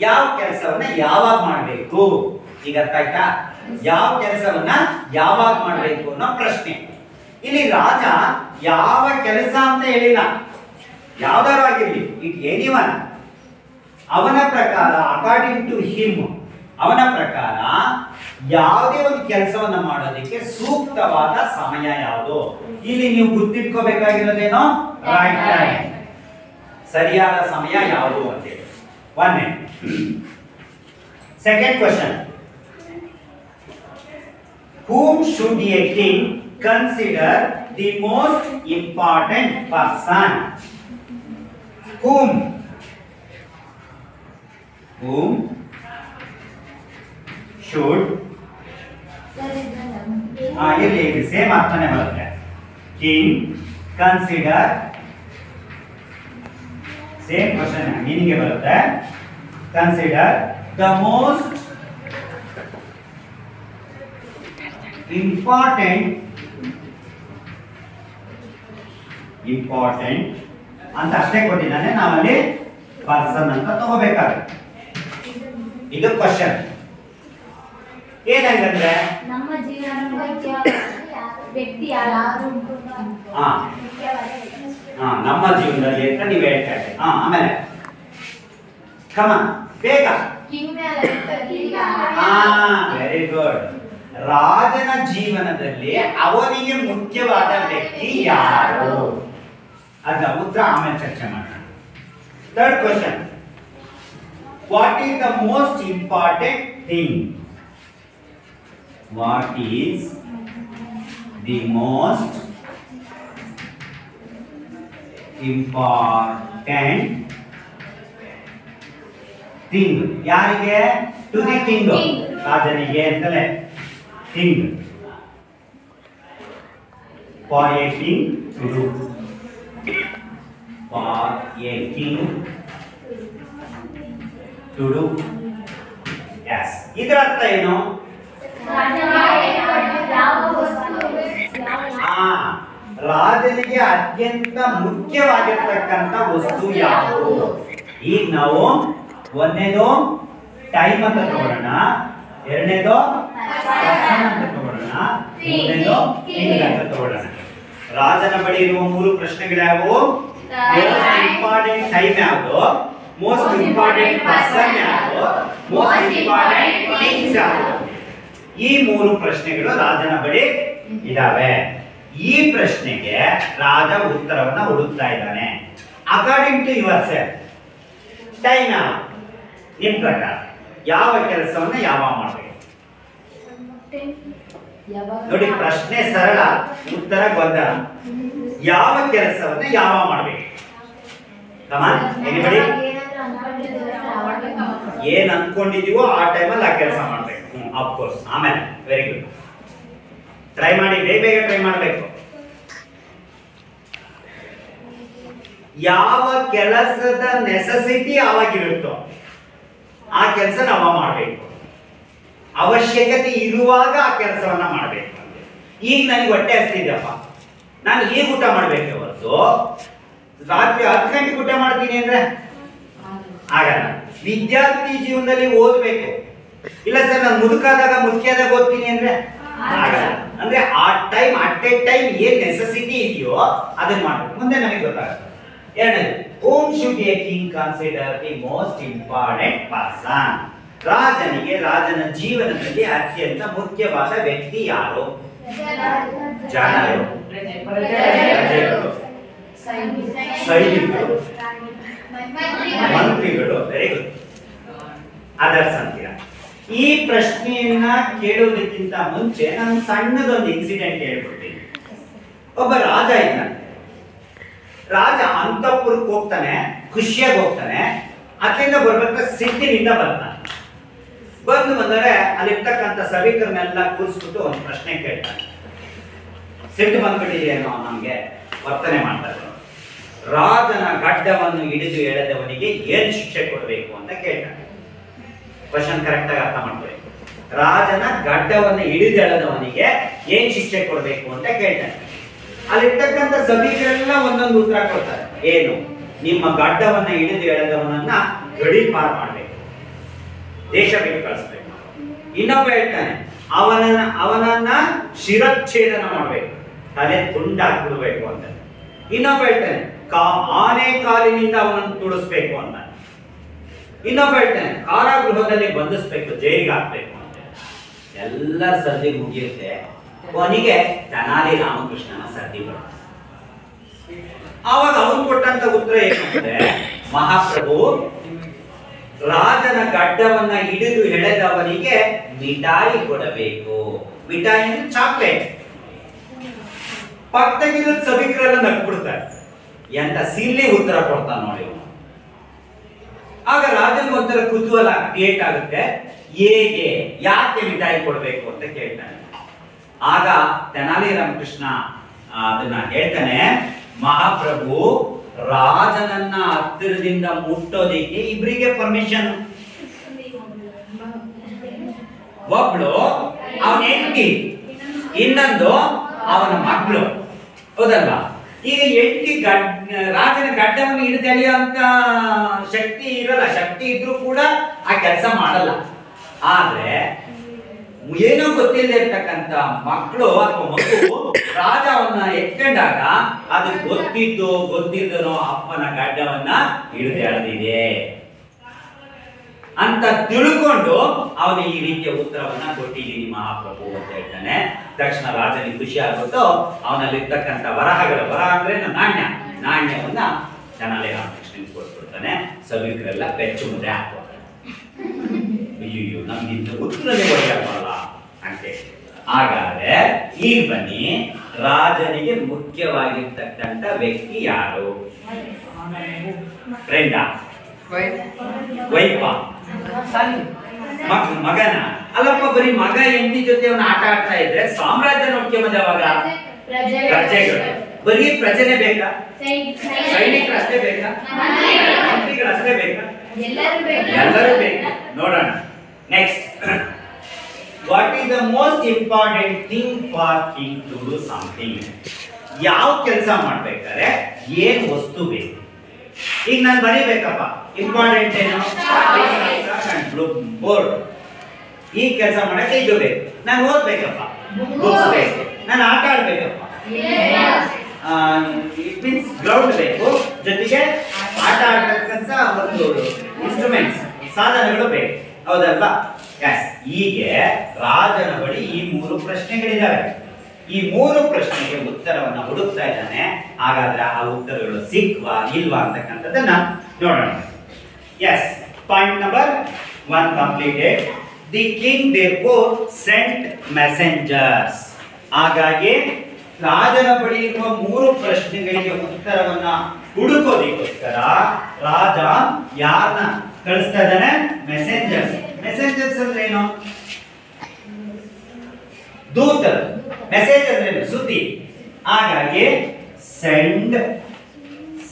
ಯಾವ ಕೆಲಸವನ್ನ ಯಾವಾಗ ಮಾಡಬೇಕು? ಈಗ ಅರ್ಥ ಆಯ್ತಾ? ಯಾವ ಕೆಲಸವನ್ನ ಯಾವಾಗ ಮಾಡಬೇಕು ಅನ್ನೋ ಪ್ರಶ್ನೆ. ಇಲ್ಲಿ ರಾಜ ಯಾವ ಕೆಲಸ ಅಂತ ಹೇಳಿಲ್ಲ. ಯಾವ್ದಾರು ಆಗಿರ್ಲಿ, ಇಟ್ ಎನಿವನ್. ಅವನ ಪ್ರಕಾರ ಅಕಾರ್ಡಿಂಗ್ ಟು ಹಿಮ್ ಅವನ ಪ್ರಕಾರ ಯಾವುದೇ ಒಂದು ಕೆಲಸವನ್ನ ಮಾಡೋದಕ್ಕೆ ಸೂಕ್ತವಾದ ಸಮಯ ಯಾವುದು? ಇಲ್ಲಿ ನೀವು ಗುರ್ತಿಟ್ಕೋಬೇಕಾಗಿರೋದೇನೋ? ರೈಟ್ ಟೈಮ್ ಸರಿಯಾದ ಸಮಯ ಯಾವುದು ಅಂತೇಳಿ one second question whom should a king consider the most important person? Whom? Whom? ಆ ಇಲ್ಲಿ ಇಲ್ಲಿ ಸೇಮ್ ಅರ್ಥನೇ ಬರುತ್ತೆ king consider same question meaning ಬರುತ್ತೆ. Consider the most important important ಅಂತ ಅಷ್ಟೇ ಕೊಟ್ಟಿದ್ದಾನೆ. ನಾವಲ್ಲಿ ಪರ್ಸನ್ ಅಂತ ತಗೋಬೇಕಾಗುತ್ತೆ. ಇದು ಕ್ವಶನ್ ಏನಂಗಂದ್ರೆ ನಮ್ಮ ಜೀವನ ವ್ಯಕ್ತಿ ಯಾರು? ಹಾ. ಹಾ ನಮ್ಮ ಜೀವನದಲ್ಲಿ ಅಂತ ನೀವು ಹೇಳ್ತಾ ಇದ್ದೀರಿ. ಹಾ ಆಮೇಲೆ. ಕಮ ಬೇಗ. ಹಾ ವೆರಿ ಗುಡ್ ರಾಜನ ಜೀವನದಲ್ಲಿ ಅವನಿಗೆ ಮುಖ್ಯವಾದ ವ್ಯಕ್ತಿ ಯಾರು? ಅದ ಉತ್ತರ ಆಮೇಲೆ ಚರ್ಚೆ ಮಾಡೋಣ. Third question what is the most important thing what is the most important thing ಯಾರಿಗೆ? To the king King. ರಾಜನಿಗೆ ಅಂತಲೇ. King for a king to do for a king to do yes ಇದರ ಅರ್ಥ ಏನು? ಆ ರಾಜನಿಗೆ ಅತ್ಯಂತ ಮುಖ್ಯವಾಗಿರ್ತಕ್ಕಂಥ ವಸ್ತು ಯಾವುದು? ಈಗ ನಾವು ಒಂದನೇದು ಟೈಮ್ ಅಂತ ತಗೊಳ್ಳೋಣ ಎರಡನೇದು ಅಂತ ತಗೊಳ್ಳೋಣ ಮೂರನೇದು ಅಂತ ತಗೊಳ್ಳೋಣ ರಾಜನ ಬಳಿ ಇರುವ ಮೂರು ಪ್ರಶ್ನೆಗಳ್ಯಾವು ಇಂಪಾರ್ಟೆಂಟ್ ಟೈಮ್ ಯಾವುದು? ಮೋಸ್ಟ್ ಇಂಪಾರ್ಟೆಂಟ್ ಪರ್ಸನ್ ಯಾವುದು? ಮೋಸ್ಟ್ ಇಂಪಾರ್ಟೆಂಟ್ ಯಾವುದು? ಈ ಮೂರು ಪ್ರಶ್ನೆಗಳು ರಾಜನ ಬಳಿ ಇದಾವೆ. ಈ ಪ್ರಶ್ನೆಗೆ ರಾಜ ಉತ್ತರವನ್ನ ಹುಡುಕ್ತಾ ಇದ್ದಾನೆ. According to yourself time ನಿಮ್ ಪ್ರಕಾರ ಯಾವ ಕೆಲಸವನ್ನ ಯಾವಾಗ ಮಾಡಬೇಕು? ನೋಡಿ ಪ್ರಶ್ನೆ ಸರಳ ಉತ್ತರ ಗೊಂದಲ. ಯಾವ ಕೆಲಸವನ್ನ ಯಾವ ಮಾಡಬೇಕು? ಎನಿಬಡಿ ಏನ್ ಅನ್ಕೊಂಡಿದೀವೋ ಆ ಟೈಮಲ್ಲಿ ಆ ಕೆಲಸ ಮಾಡ್ಬೇಕು. ಅಫ್ಕೋರ್ಸ್ ಆಮೇಲೆ ವೆರಿ ಗುಡ್ ಟ್ರೈ ಮಾಡಿ, ಬೇಗ ಬೇಗ ಟ್ರೈ ಮಾಡಬೇಕು. ಯಾವ ಕೆಲಸದ ನೆಸಸಿಟಿ ಆವಾಗಿರುತ್ತೋ ಆ ಕೆಲಸ ನಾವ ಮಾಡಬೇಕು. ಅವಶ್ಯಕತೆ ಇರುವಾಗ ಆ ಕೆಲಸವನ್ನ ಮಾಡಬೇಕು ಈಗ ನನಗೆ ಹೊಟ್ಟೆ ಹಸ್ತಿದ್ಯಪ್ಪ. ನಾನು ಈಗ ಊಟ ಮಾಡ್ಬೇಕು ಹೊರತು ರಾತ್ರಿ ಹತ್ತು ಗಂಟೆಗೆ ಊಟ ಮಾಡ್ತೀನಿ ಅಂದ್ರೆ? ಆಗಲ್ಲ. ವಿದ್ಯಾರ್ಥಿ ಜೀವನದಲ್ಲಿ ಓದ್ಬೇಕು. ಇಲ್ಲ ಸರ್ ನಾನು ಮುದುಕಾದಾಗ ಮುದುಕಿಯಾದಾಗ ಓದ್ತೀನಿ ಅಂದ್ರೆ ಆಗಲ್ಲ. ಅಂದ್ರೆ ಆ ಟೈಮ್ ಅಟ್ ಎ ಟೈಮ್ ಏನ್ ನೆಸೆಸಿಟಿ ಇದೆಯೋ ಅದನ್ನ ಮಾಡಬೇಕು. ಮುಂದೆ ನಮಗೆ ಗೊತ್ತಾಗುತ್ತೆ. ಎರಡನೇದು whom should a king consider the most important person. ರಾಜನಿಗೆ ರಾಜನ ಜೀವನದಲ್ಲಿ ಅತ್ಯಂತ ಮುಖ್ಯವಾದ ವ್ಯಕ್ತಿ ಯಾರು? ಜನರು. ಸೈನಿಕರು. ಮಂತ್ರಿಗಳು. ವೆರಿ ಗುಡ್ ಅದರ್ಸ್ ಅಂತೀರ? ಈ ಪ್ರಶ್ನೆಯನ್ನ ಕೇಳೋದಕ್ಕಿಂತ ಮುಂಚೆ ನಾನು ಸಣ್ಣದೊಂದು ಇನ್ಸಿಡೆಂಟ್ ಹೇಳ್ಬಿಡ್ತೀನಿ ಒಬ್ಬ ರಾಜ ಇದ್ದಾನೆ. ರಾಜ ಅಂತಪುರಕ್ಕೆ ಹೋಗ್ತಾನೆ, ಖುಷಿಯಾಗಿ ಹೋಗ್ತಾನೆ. ಅಲ್ಲಿಂದ ಬರ್ಬೇಕು ಸಿಟ್ಟಿನಿಂದ ಬರ್ತಾನೆ. ಬಂದು ಬಂದರೆ ಅಲ್ಲಿರ್ತಕ್ಕಂಥ ಸಭಿಕರನ್ನೆಲ್ಲ ಕೂರಿಸ್ಬಿಟ್ಟು ಒಂದು ಪ್ರಶ್ನೆ ಕೇಳ್ತಾನೆ. ಸಿಟ್ಟು ಬಂದ್ಬಿಟ್ಟಿದೆಯೇನೋ ನಮಗೆ? ವರ್ತನೆ ಮಾಡ್ತಾರೆ ರಾಜನ ಗಡ್ಡವನ್ನು ಹಿಡಿದು ಎಳೆದವನಿಗೆ ಏನು ಶಿಕ್ಷೆ ಕೊಡಬೇಕು ಅಂತ ಕೇಳ್ತಾನೆ. ಕ್ವಶನ್ ಕರೆಕ್ಟ್ ಆಗಿ ಅರ್ಥ ಮಾಡ್ಕೊಳ್ಳಿ. ರಾಜನ ಗಡ್ಡವನ್ನು ಹಿಡಿದು ಎಳೆದವನಿಗೆ ಏನ್ ಶಿಕ್ಷೆ ಕೊಡಬೇಕು ಅಂತ ಕೇಳ್ತಾನೆ ಅಲ್ಲಿರ್ತಕ್ಕಂಥ ಸಭಿಕರೆಲ್ಲ ಒಂದೊಂದು ಉತ್ತರ ಕೊಡ್ತಾರೆ. ಏನು? ನಿಮ್ಮ ಗಡ್ಡವನ್ನ ಹಿಡಿದು ಎಳೆದವನನ್ನ ಗಡಿ ಗಡಿಪಾರ್ ಮಾಡಬೇಕು. ದೇಶ ಬಿಟ್ಟು ಕಳಿಸ್ಬೇಕು. ಇನ್ನೊಬ್ಬ ಹೇಳ್ತಾನೆ, ಅವನನ್ನ ಅವನನ್ನ ಶಿರಚ್ಛೇದನ ಮಾಡಬೇಕು. ತಲೆ ತುಂಡಾಕ್ಬಿಡ್ಬೇಕು ಅಂತ. ಇನ್ನೊಬ್ಬ ಹೇಳ್ತಾನೆ, ಕಾ ಆನೆ ಕಾಲಿನಿಂದ ಅವನನ್ನು ತುಳಿಸ್ಬೇಕು ಅಂತ. ಇನ್ನೊಬ್ಬ ಹೇಳ್ತಾನೆ ಕಾರಾಗೃಹದಲ್ಲಿ ಬಂಧಿಸ್ಬೇಕು, ಜೈಲಿಗೆ ಹಾಕ್ಬೇಕು ಅಂತ ಎಲ್ಲ ಸರ್ದಿ ಮುಗಿಯುತ್ತೆ. ಕೊನೆಗೆ ತನಾಲಿ ರಾಮಕೃಷ್ಣನ ಸರ್ದಿ ಬರುತ್ತೆ. ಆವಾಗ ಅವನು ಕೊಟ್ಟಂತ ಉತ್ತರ ಏನಂದ್ರೆ ಮಹಾಪ್ರಭು, ರಾಜನ ಗಡ್ಡವನ್ನ ಹಿಡಿದು ಎಳೆದವನಿಗೆ ಮಿಠಾಯಿ ಕೊಡಬೇಕು. ಮಿಠಾಯಿ ಅಂದ್ರೆ ಚಾಕ್ಲೇಟ್ ಪಕ್ಕದಾಗಿರೋ ಸಭಿಕರೆಲ್ಲ ನಗ್ಬಿಡ್ತಾರೆ ಎಂತ ಸಿಲ್ಲಿ ಉತ್ತರ ಕೊಡ್ತಾನೆ ನೋಡಿ. ಆಗ ರಾಜನಿಗೆ ಒಂಥರ ಕುತೂಹಲ ಕ್ರಿಯೇಟ್ ಆಗುತ್ತೆ. ಹೇಗೆ, ಯಾಕೆ ಮಿಠಾಯಿ ಕೊಡಬೇಕು ಅಂತ ಕೇಳ್ತಾನೆ. ಆಗ ತೆನಾಲಿ ರಾಮಕೃಷ್ಣ ಅದನ್ನ ಹೇಳ್ತಾನೆ, ಮಹಾಪ್ರಭು, ರಾಜನನ್ನ ಹತ್ತಿರದಿಂದ ಮುಟ್ಟೋದಿಕ್ಕೆ ಇಬ್ಬರಿಗೆ ಪರ್ಮಿಷನ್ ಒಬ್ಳು ಅವನ ಹೆಂಡತಿ, ಇನ್ನೊಂದು ಅವನ ಮಗಳು. ಹೌದಲ್ವಾ? ಈಗ ಎಂಟಿ ಗಡ್, ರಾಜನ ಗಡ್ಡವನ್ನು ಹಿಡಿದಳಿಯುವಂತ ಶಕ್ತಿ ಇರಲ್ಲ. ಶಕ್ತಿ ಇದ್ರೂ ಕೂಡ ಆ ಕೆಲಸ ಮಾಡಲ್ಲ. ಆದ್ರೆ, ಏನೋ ಗೊತ್ತಿಲ್ಲದೆ ಇರ್ತಕ್ಕಂತ ಮಕ್ಕಳು ಅಥವಾ ಮಗು ರಾಜವನ್ನ ಎತ್ಕೊಂಡಾಗ ಅದು ಗೊತ್ತಿದ್ದು ಗೊತ್ತಿದ್ದನೋ ಅಪ್ಪನ ಗಡ್ಡವನ್ನ ಹಿಡಿದೆಳೆದಿದೆ ಅಂತ ತಿಳ್ಕೊಂಡು ಅವನು ಈ ರೀತಿಯ ಉತ್ತರವನ್ನ ಕೊಟ್ಟಿದ್ದೀನಿ ಮಹಾಪ್ರಭು ಅಂತ ಹೇಳ್ತಾನೆ. ತಕ್ಷಣ ರಾಜನಿಗೆ ಖುಷಿ ಆಗ್ಬಿಟ್ಟು ಅವನಲ್ಲಿರ್ತಕ್ಕಂಥ ವರಹಗಳು. ವರ ಅಂದ್ರೆ? ನಾಣ್ಯ. ನಾಣ್ಯವನ್ನ ಚೆನ್ನಾಗಿ ರಾಮಕೃಷ್ಣನಿಗೆ ಕೊಟ್ಬಿಡ್ತಾನೆ. ಸಭಿಕರೆಲ್ಲ ಬೆಚ್ಚು ಮುದ್ರೆ ಹಾಕ್ತಾರೆ. ಅಯ್ಯೋ ನಮ್ಗಿಂತ ಉತ್ತರನೇ ಒಳ್ಳೆಯಲ್ಲ ಅಂತೇಳಿ ಹಾಗಾದ್ರೆ ಈ ಬನ್ನಿ ರಾಜನಿಗೆ ಮುಖ್ಯವಾಗಿರ್ತಕ್ಕಂಥ ವ್ಯಕ್ತಿ ಯಾರು? ಫ್ರೆಂಡ? ವೈಪ ಮಗ ಮಗನ? ಅಲ್ಲಪ್ಪ, ಬರೀ ಮಗ ಹೆಂಡತಿ ಜೊತೆ ಅವನ ಆಟ ಆಡ್ತಾ ಇದ್ರೆ ಸಾಮ್ರಾಜ್ಯ ನೋಡ್ಕೊಂಬದ ಅವಾಗ ಪ್ರಜೆಗಳು. ಬರೀ ಪ್ರಜೆನೇ ಬೇಕಾ? ಸೈನಿಕರು ಅಷ್ಟೇ ಬೇಕಾ? ಮಂತ್ರಿಗಳು ಅಷ್ಟೇ ಬೇಕಾ? ಎಲ್ಲರೂ ಬೇಕು. ಎಲ್ಲರೂ ಬೇಕು ನೋಡೋಣ. Next what is the most important thing for king to do something ಯಾವ ಕೆಲಸ ಮಾಡ್ಬೇಕಾದ್ರೆ ಏನ್ ವಸ್ತು ಬೇಕು? ಈಗ ನಾನು ಬರೀಬೇಕಪ್ಪ. ಇಂಪಾರ್ಟೆಂಟ್ ಏನು? ಬೋರ್ಡ್ ಈ ಕೆಲಸ ಮಾಡಕ್ಕೆ ಇದು ಬೇಕು. ನಾನು ಓದ್ಬೇಕಪ್ಪ. ಬುಕ್ಸ್ ಬೇಕು ನಾನು ಆಟ ಆಡ್ಬೇಕಪ್ಪ. ಇಟ್ ಮೀನ್ಸ್ ಗ್ರೌಂಡ್ ಬೇಕು. ಜೊತೆಗೆ ಆಟ ಆಡ್ತಕ್ಕಂಥ ಒಂದು ಇನ್ಸ್ಟ್ರೂಮೆಂಟ್ಸ್ ಸಾಧನಗಳು ಬೇಕು. ಹೌದಲ್ವಾ? ಎಸ್ ಹೀಗೆ ರಾಜನ ಬಳಿ ಈ ಮೂರು ಪ್ರಶ್ನೆಗಳಿದ್ದಾವೆ ಈ ಮೂರು ಪ್ರಶ್ನೆಗೆ ಉತ್ತರವನ್ನು ಹುಡುಕ್ತಾ ಇದ್ದಾನೆ. ಹಾಗಾದ್ರೆ ಆ ಉತ್ತರಗಳು ಸಿಕ್ವಾ ಇಲ್ವಾ ಅಂತಕ್ಕಂಥದ್ದನ್ನ ನೋಡೋಣ. Yes point number one completed. The king therefore sent messengers. ಹಾಗಾಗಿ ರಾಜನ ಬಳಿ ಇರುವ ಮೂರು ಪ್ರಶ್ನೆಗಳಿಗೆ ಉತ್ತರವನ್ನ ಹುಡುಕೋದಕ್ಕೋಸ್ಕರ ರಾಜ ಯಾರನ್ನ ಕಳಿಸ್ತಾ ಇದ್ದಾನೆ ಮೆಸೆಂಜರ್ಸ್ ಮೆಸೆಂಜರ್ಸ್ ಅಂದ್ರೆ ಏನು ದೂತರು ಮೆಸೇಜ್ ಅಂದ್ರೆ? ಸುದ್ದಿ ಹಾಗಾಗಿ ಸೆಂಡ್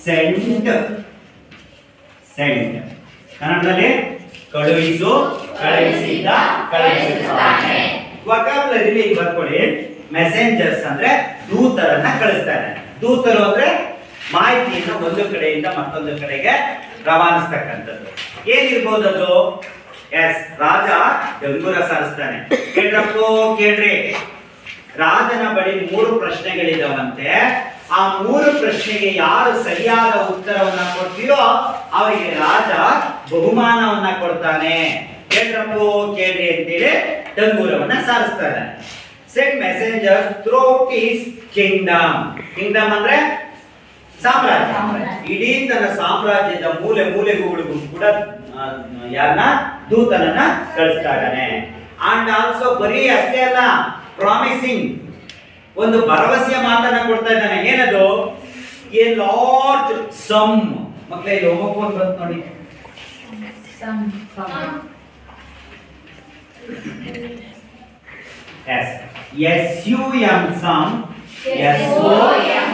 ಸೆಂಡ್ ಸೆಂಡ್ ಕನ್ನಡದಲ್ಲಿ ಕಳುಹಿಸು ಕಳುಹಿಸಿದ ಕಳುಹಿಸುತ್ತಾನೆ. ವಕಾಬ್ಲರಿಲಿ ಬರ್ಕೊಳ್ಳಿ. ಮೆಸೆಂಜರ್ಸ್ ಅಂದ್ರೆ ದೂತರನ್ನ ಕಳಿಸ್ತಾನೆ. ದೂತರು ಅಂದ್ರೆ ಮಾಹಿತಿಯನ್ನು ಒಂದು ಕಡೆಯಿಂದ ಮತ್ತೊಂದು ಕಡೆಗೆ ರವಾನಿಸ್ತಕ್ಕಂಥದ್ದು. ಏನಿರ್ಬೋದು ಅದು? ಎಸ್ ರಾಜ ಡಂಗುರ ಸಾರಿಸ್ತಾನೆ ಕೇಳ್ರಪ್ಪ, ಕೇಳ್ರಿ. ರಾಜನ ಬಳಿ ಮೂರು ಪ್ರಶ್ನೆಗಳಿದಾವಂತೆ. ಆ ಮೂರು ಪ್ರಶ್ನೆಗೆ ಯಾರು ಸರಿಯಾದ ಉತ್ತರವನ್ನ ಕೊಡ್ತೀರೋ ಅವರಿಗೆ ರಾಜ ಬಹುಮಾನವನ್ನ ಕೊಡ್ತಾನೆ. ಕೇಳ್ರಪ್ಪು ಕೇಳ್ರಿ ಅಂತೇಳಿ ಡಂಗೂರವನ್ನ ಸಾರಿಸ್ತಾರೆ. Send messenger through his kingdom kingdom ಅಂದ್ರೆ ಸಾಮ್ರಾಜ್ಯ. ಇಡೀ ತನ್ನ ಸಾಮ್ರಾಜ್ಯದ ಮೂಲೆ ಮೂಲೆಗಳಿಗೂ ಕೂಡ ಯಾರನ್ನ? ದೂತನನ್ನ ಕಳಿಸ್ತಾ ಇದ್ದಾನೆ. ಅಂಡ್ ಆಲ್ಸೋ ಬರೀ ಅಷ್ಟೇ ಅಲ್ಲ ಪ್ರಾಮಿಸಿಂಗ್ ಒಂದು ಭರವಸೆಯ ಮಾತನ್ನ ಕೊಡ್ತಾ ಇದ್ದಾನೆ. ಏನದು? ಎ ಲಾರ್ಜ್ ಸಮ್ ಮಕ್ಕಳೇ ಇಲ್ಲಿ ಹೋಮೋಫೋನ್ ಬಂತು ನೋಡಿ. Yes S U M sum S O M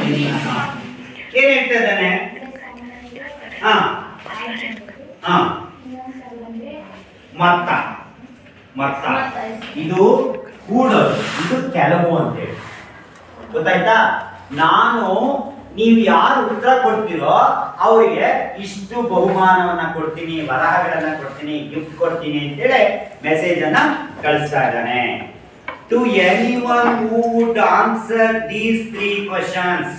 ಏನ್ ಹೇಳ್ತಾ ಇದ್ದಾನೆ? ಹಾ. ಹಾ. ಮತ್ತ. ಮತ್ತ. ಇದು ಕೂಡ ಇದು ಕೆಲವು ಅಂತೇಳಿ ಗೊತ್ತಾಯ್ತಾ? ನಾನು ನೀವು ಯಾರು ಉತ್ತರ ಕೊಡ್ತೀರೋ ಅವರಿಗೆ ಇಷ್ಟು ಬಹುಮಾನವನ್ನ ಕೊಡ್ತೀನಿ, ವರಹಗಳನ್ನ ಕೊಡ್ತೀನಿ ಗಿಫ್ಟ್ ಕೊಡ್ತೀನಿ ಅಂತೇಳಿ ಮೆಸೇಜ್ ಅನ್ನ ಕಳಿಸ್ತಾ ಇದ್ದಾನೆ. To anyone answer these three questions